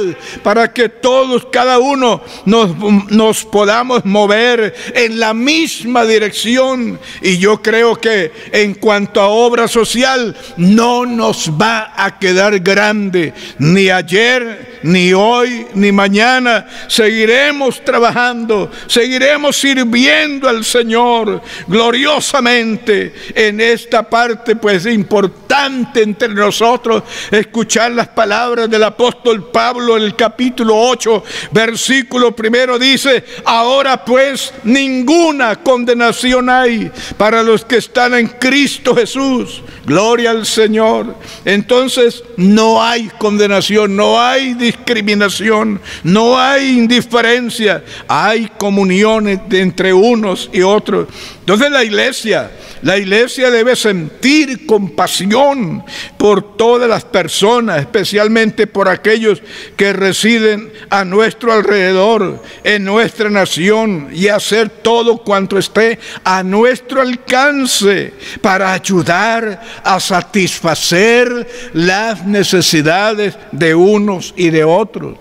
para que todos, cada uno, nos, nos, podamos mover en la misma dirección. Y yo creo que en cuanto a obra social, no nos va a quedar grande, ni ayer, ni hoy, ni mañana. Seguiremos trabajando, seguiremos sirviendo al Señor gloriosamente en esta parte, pues importante entre nosotros escuchar las palabras del apóstol Pablo en el capítulo 8, versículo primero dice, ahora pues ninguna condenación hay para los que están en Cristo Jesús. Gloria al Señor. Entonces no hay condenación, no hay discriminación, no hay indiferencia, hay comuniones entre unos y otros. Entonces la iglesia, la iglesia debe sentir compasión por todas las personas, especialmente por aquellos que residen a nuestro alrededor, en nuestra nación, y hacer todo cuanto esté a nuestro alcance para ayudar a satisfacer las necesidades de unos y de otros.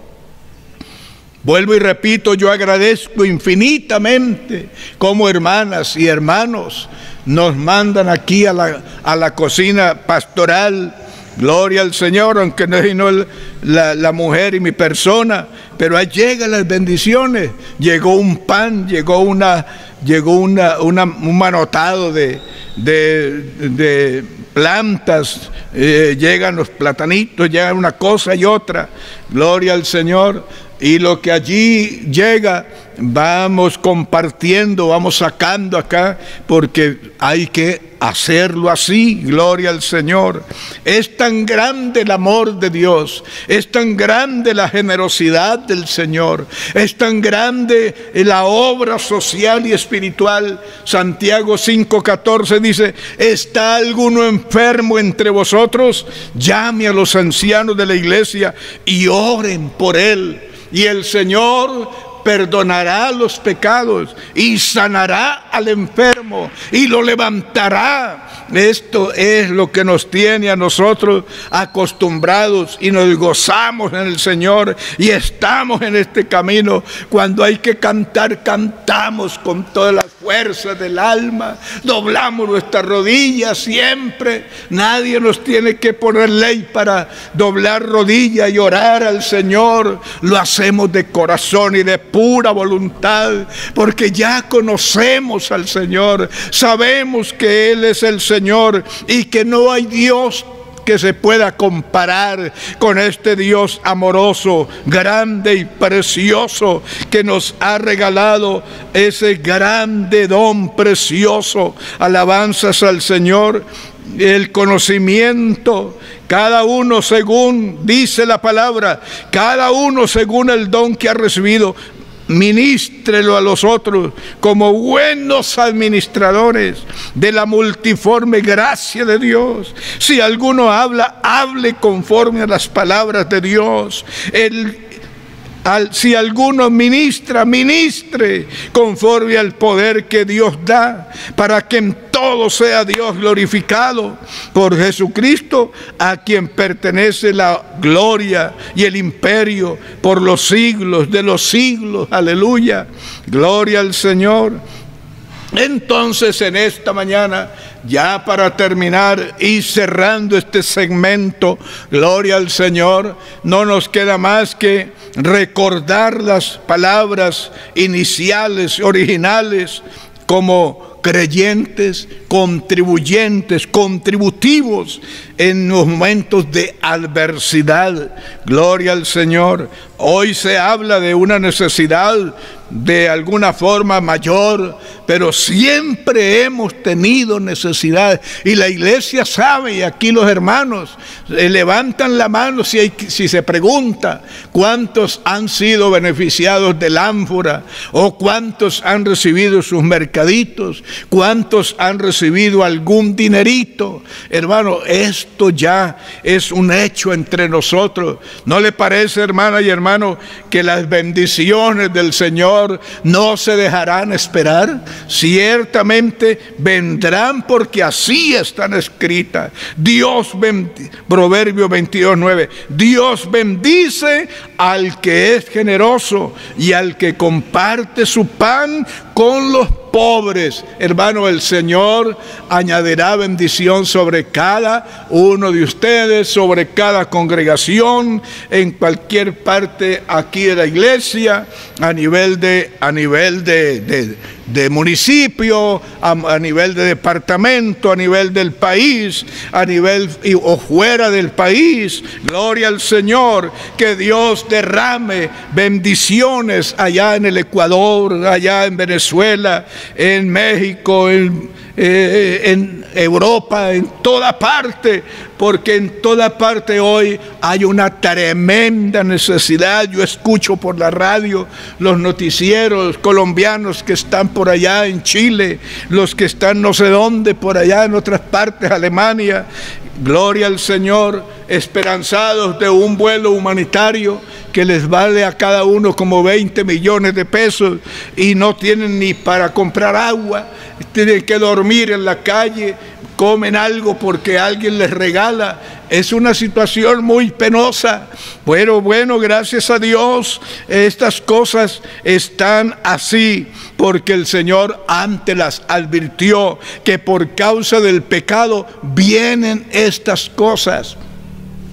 Vuelvo y repito, yo agradezco infinitamente como hermanas y hermanos nos mandan aquí a la, a la cocina pastoral. Gloria al Señor, aunque no es la, la, mujer y mi persona, pero ahí llegan las bendiciones. Llegó un pan, llegó una, llegó una, un manotado de, de, de plantas, eh, llegan los platanitos, llegan una cosa y otra. Gloria al Señor. Y lo que allí llega, vamos compartiendo, vamos sacando acá, porque hay que hacerlo así, gloria al Señor. Es tan grande el amor de Dios, es tan grande la generosidad del Señor, es tan grande la obra social y espiritual. Santiago 5:14 dice, ¿está alguno enfermo entre vosotros? Llame a los ancianos de la iglesia y oren por él y el Señor perdonará los pecados y sanará al enfermo y lo levantará. Esto es lo que nos tiene a nosotros acostumbrados y nos gozamos en el Señor y estamos en este camino. Cuando hay que cantar, cantamos con toda la fuerza del alma, doblamos nuestras rodillas siempre. Nadie nos tiene que poner ley para doblar rodillas y orar al Señor. Lo hacemos de corazón y de pura voluntad, porque ya conocemos al Señor, sabemos que Él es el Señor y que no hay Dios que se pueda comparar con este Dios amoroso, grande y precioso que nos ha regalado ese grande don precioso. Alabanzas al Señor, el conocimiento, cada uno según dice la palabra, cada uno según el don que ha recibido ministrelo a los otros como buenos administradores de la multiforme gracia de Dios. Si alguno habla, hable conforme a las palabras de Dios. El, si alguno ministra, ministre conforme al poder que Dios da, para que en todo sea Dios glorificado por Jesucristo, a quien pertenece la gloria y el imperio por los siglos de los siglos. Aleluya. Gloria al Señor. Entonces en esta mañana, ya para terminar y cerrando este segmento, gloria al Señor, no nos queda más que recordar las palabras iniciales, originales, como creyentes, contribuyentes, contributivos en los momentos de adversidad. Gloria al Señor. Hoy se habla de una necesidad de alguna forma mayor, pero siempre hemos tenido necesidad. Y la iglesia sabe, y aquí los hermanos eh, levantan la mano si, si se pregunta cuántos han sido beneficiados del ánfora, o cuántos han recibido sus mercaditos, cuántos han recibido algún dinerito. Hermano, esto ya es un hecho entre nosotros. ¿No le parece, hermana y hermano, que las bendiciones del Señor no se dejarán esperar, ciertamente vendrán porque así están escritas. Dios, Proverbio 22, 9, Dios bendice al que es generoso y al que comparte su pan con los pobres. Hermano, el Señor añadirá bendición sobre cada uno de ustedes, sobre cada congregación, en cualquier parte aquí de la iglesia, a nivel de, a nivel de, de, municipio, a, nivel de departamento, a nivel del país, a nivel o fuera del país. Gloria al Señor, que Dios derrame bendiciones allá en el Ecuador, allá en Venezuela, en México, en, eh, en Europa, en toda parte, porque en toda parte hoy hay una tremenda necesidad. Yo escucho por la radio los noticieros colombianos que están por allá en Chile, los que están no sé dónde, por allá en otras partes, Alemania. Gloria al Señor, esperanzados de un vuelo humanitario que les vale a cada uno como 20 millones de pesos y no tienen ni para comprar agua, tienen que dormir en la calle, comen algo porque alguien les regala. Es una situación muy penosa. Pero bueno, gracias a Dios, estas cosas están así porque el Señor antes las advirtió que por causa del pecado vienen estas cosas.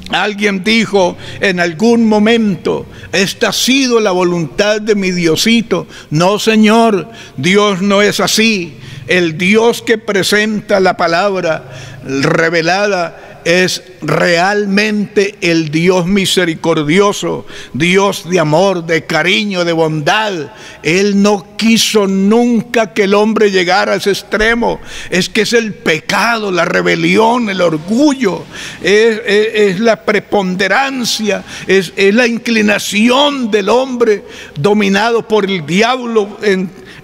Alguien dijo en algún momento, esta ha sido la voluntad de mi Diosito. No, Señor, Dios no es así. El Dios que presenta la palabra revelada es realmente el Dios misericordioso, Dios de amor, de cariño, de bondad. Él no quiso nunca que el hombre llegara a ese extremo. Es que es el pecado, la rebelión, el orgullo, es, la preponderancia, es, la inclinación del hombre dominado por el diablo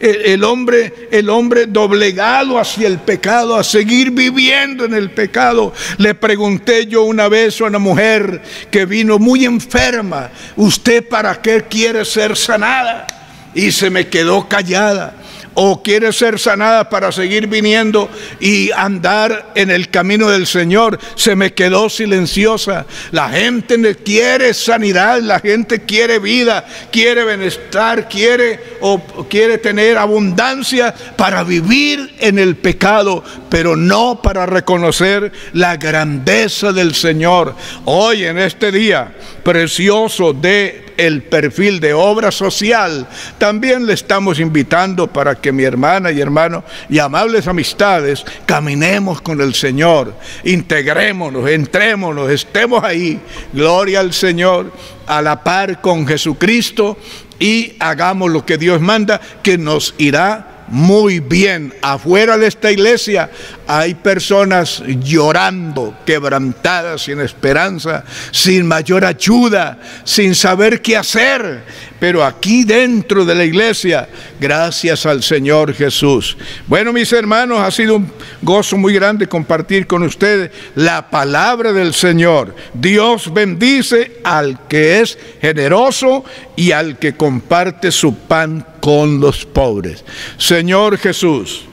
el, hombre, el hombre doblegado hacia el pecado, a seguir viviendo en el pecado. Le pregunté yo una vez a una mujer que vino muy enferma, ¿usted para qué quiere ser sanada? Y se me quedó callada o quiere ser sanada para seguir viniendo y andar en el camino del Señor, se me quedó silenciosa. La gente quiere sanidad, la gente quiere vida, quiere bienestar, quiere o quiere tener abundancia para vivir en el pecado, pero no para reconocer la grandeza del Señor. Hoy en este día precioso de el perfil de obra social, también le estamos invitando para que mi hermana y hermano y amables amistades caminemos con el Señor, integrémonos, entrémonos, estemos ahí, gloria al Señor, a la par con Jesucristo y hagamos lo que Dios manda, que nos irá muy bien. Afuera de esta iglesia hay personas llorando, quebrantadas, sin esperanza, sin mayor ayuda, sin saber qué hacer. Pero aquí dentro de la iglesia, gracias al Señor Jesús. Bueno, mis hermanos, ha sido un gozo muy grande compartir con ustedes la palabra del Señor. Dios bendice al que es generoso y al que comparte su pan con los pobres. Señor Jesús,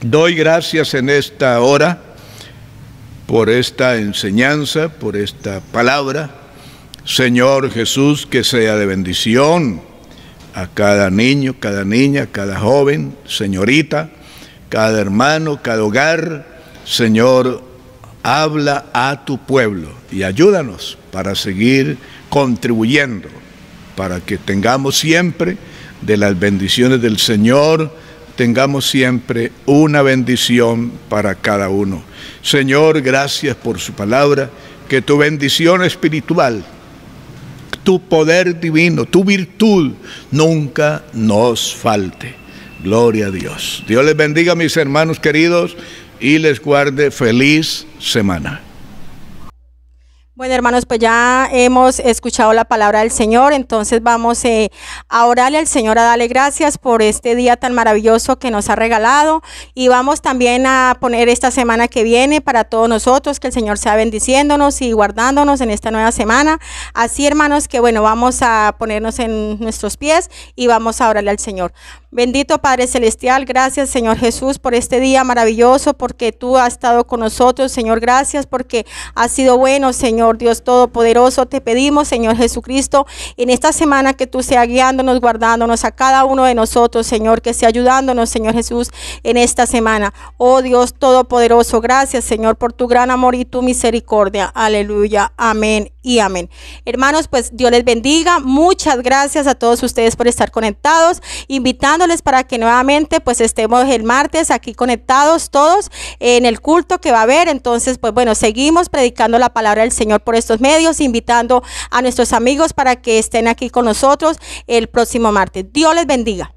doy gracias en esta hora por esta enseñanza, por esta palabra. Señor Jesús, que sea de bendición a cada niño, cada niña, cada joven, señorita, cada hermano, cada hogar. Señor, habla a tu pueblo y ayúdanos para seguir contribuyendo, para que tengamos siempre de las bendiciones del Señor, tengamos siempre una bendición para cada uno. Señor, gracias por su palabra, que tu bendición espiritual, tu poder divino, tu virtud nunca nos falte. Gloria a Dios. Dios les bendiga, mis hermanos queridos, y les guarde feliz semana. Bueno, hermanos, pues ya hemos escuchado la palabra del Señor, entonces vamos eh, a orarle al Señor, a darle gracias por este día tan maravilloso que nos ha regalado y vamos también a poner esta semana que viene para todos nosotros, que el Señor sea bendiciéndonos y guardándonos en esta nueva semana. Así, hermanos, que bueno, vamos a ponernos en nuestros pies y vamos a orarle al Señor. Bendito Padre Celestial, gracias Señor Jesús por este día maravilloso, porque tú has estado con nosotros, Señor, gracias porque has sido bueno, Señor Dios Todopoderoso. Te pedimos, Señor Jesucristo, en esta semana que tú seas guiándonos, guardándonos a cada uno de nosotros, Señor, que sea ayudándonos, Señor Jesús, en esta semana. Oh Dios Todopoderoso, gracias, Señor, por tu gran amor y tu misericordia. Aleluya, amén y amén. Hermanos, pues Dios les bendiga. Muchas gracias a todos ustedes por estar conectados, invitándoles para que nuevamente pues estemos el martes aquí conectados todos en el culto que va a haber. Entonces, pues bueno, seguimos predicando la palabra del Señor por estos medios, invitando a nuestros amigos para que estén aquí con nosotros el próximo martes. Dios les bendiga.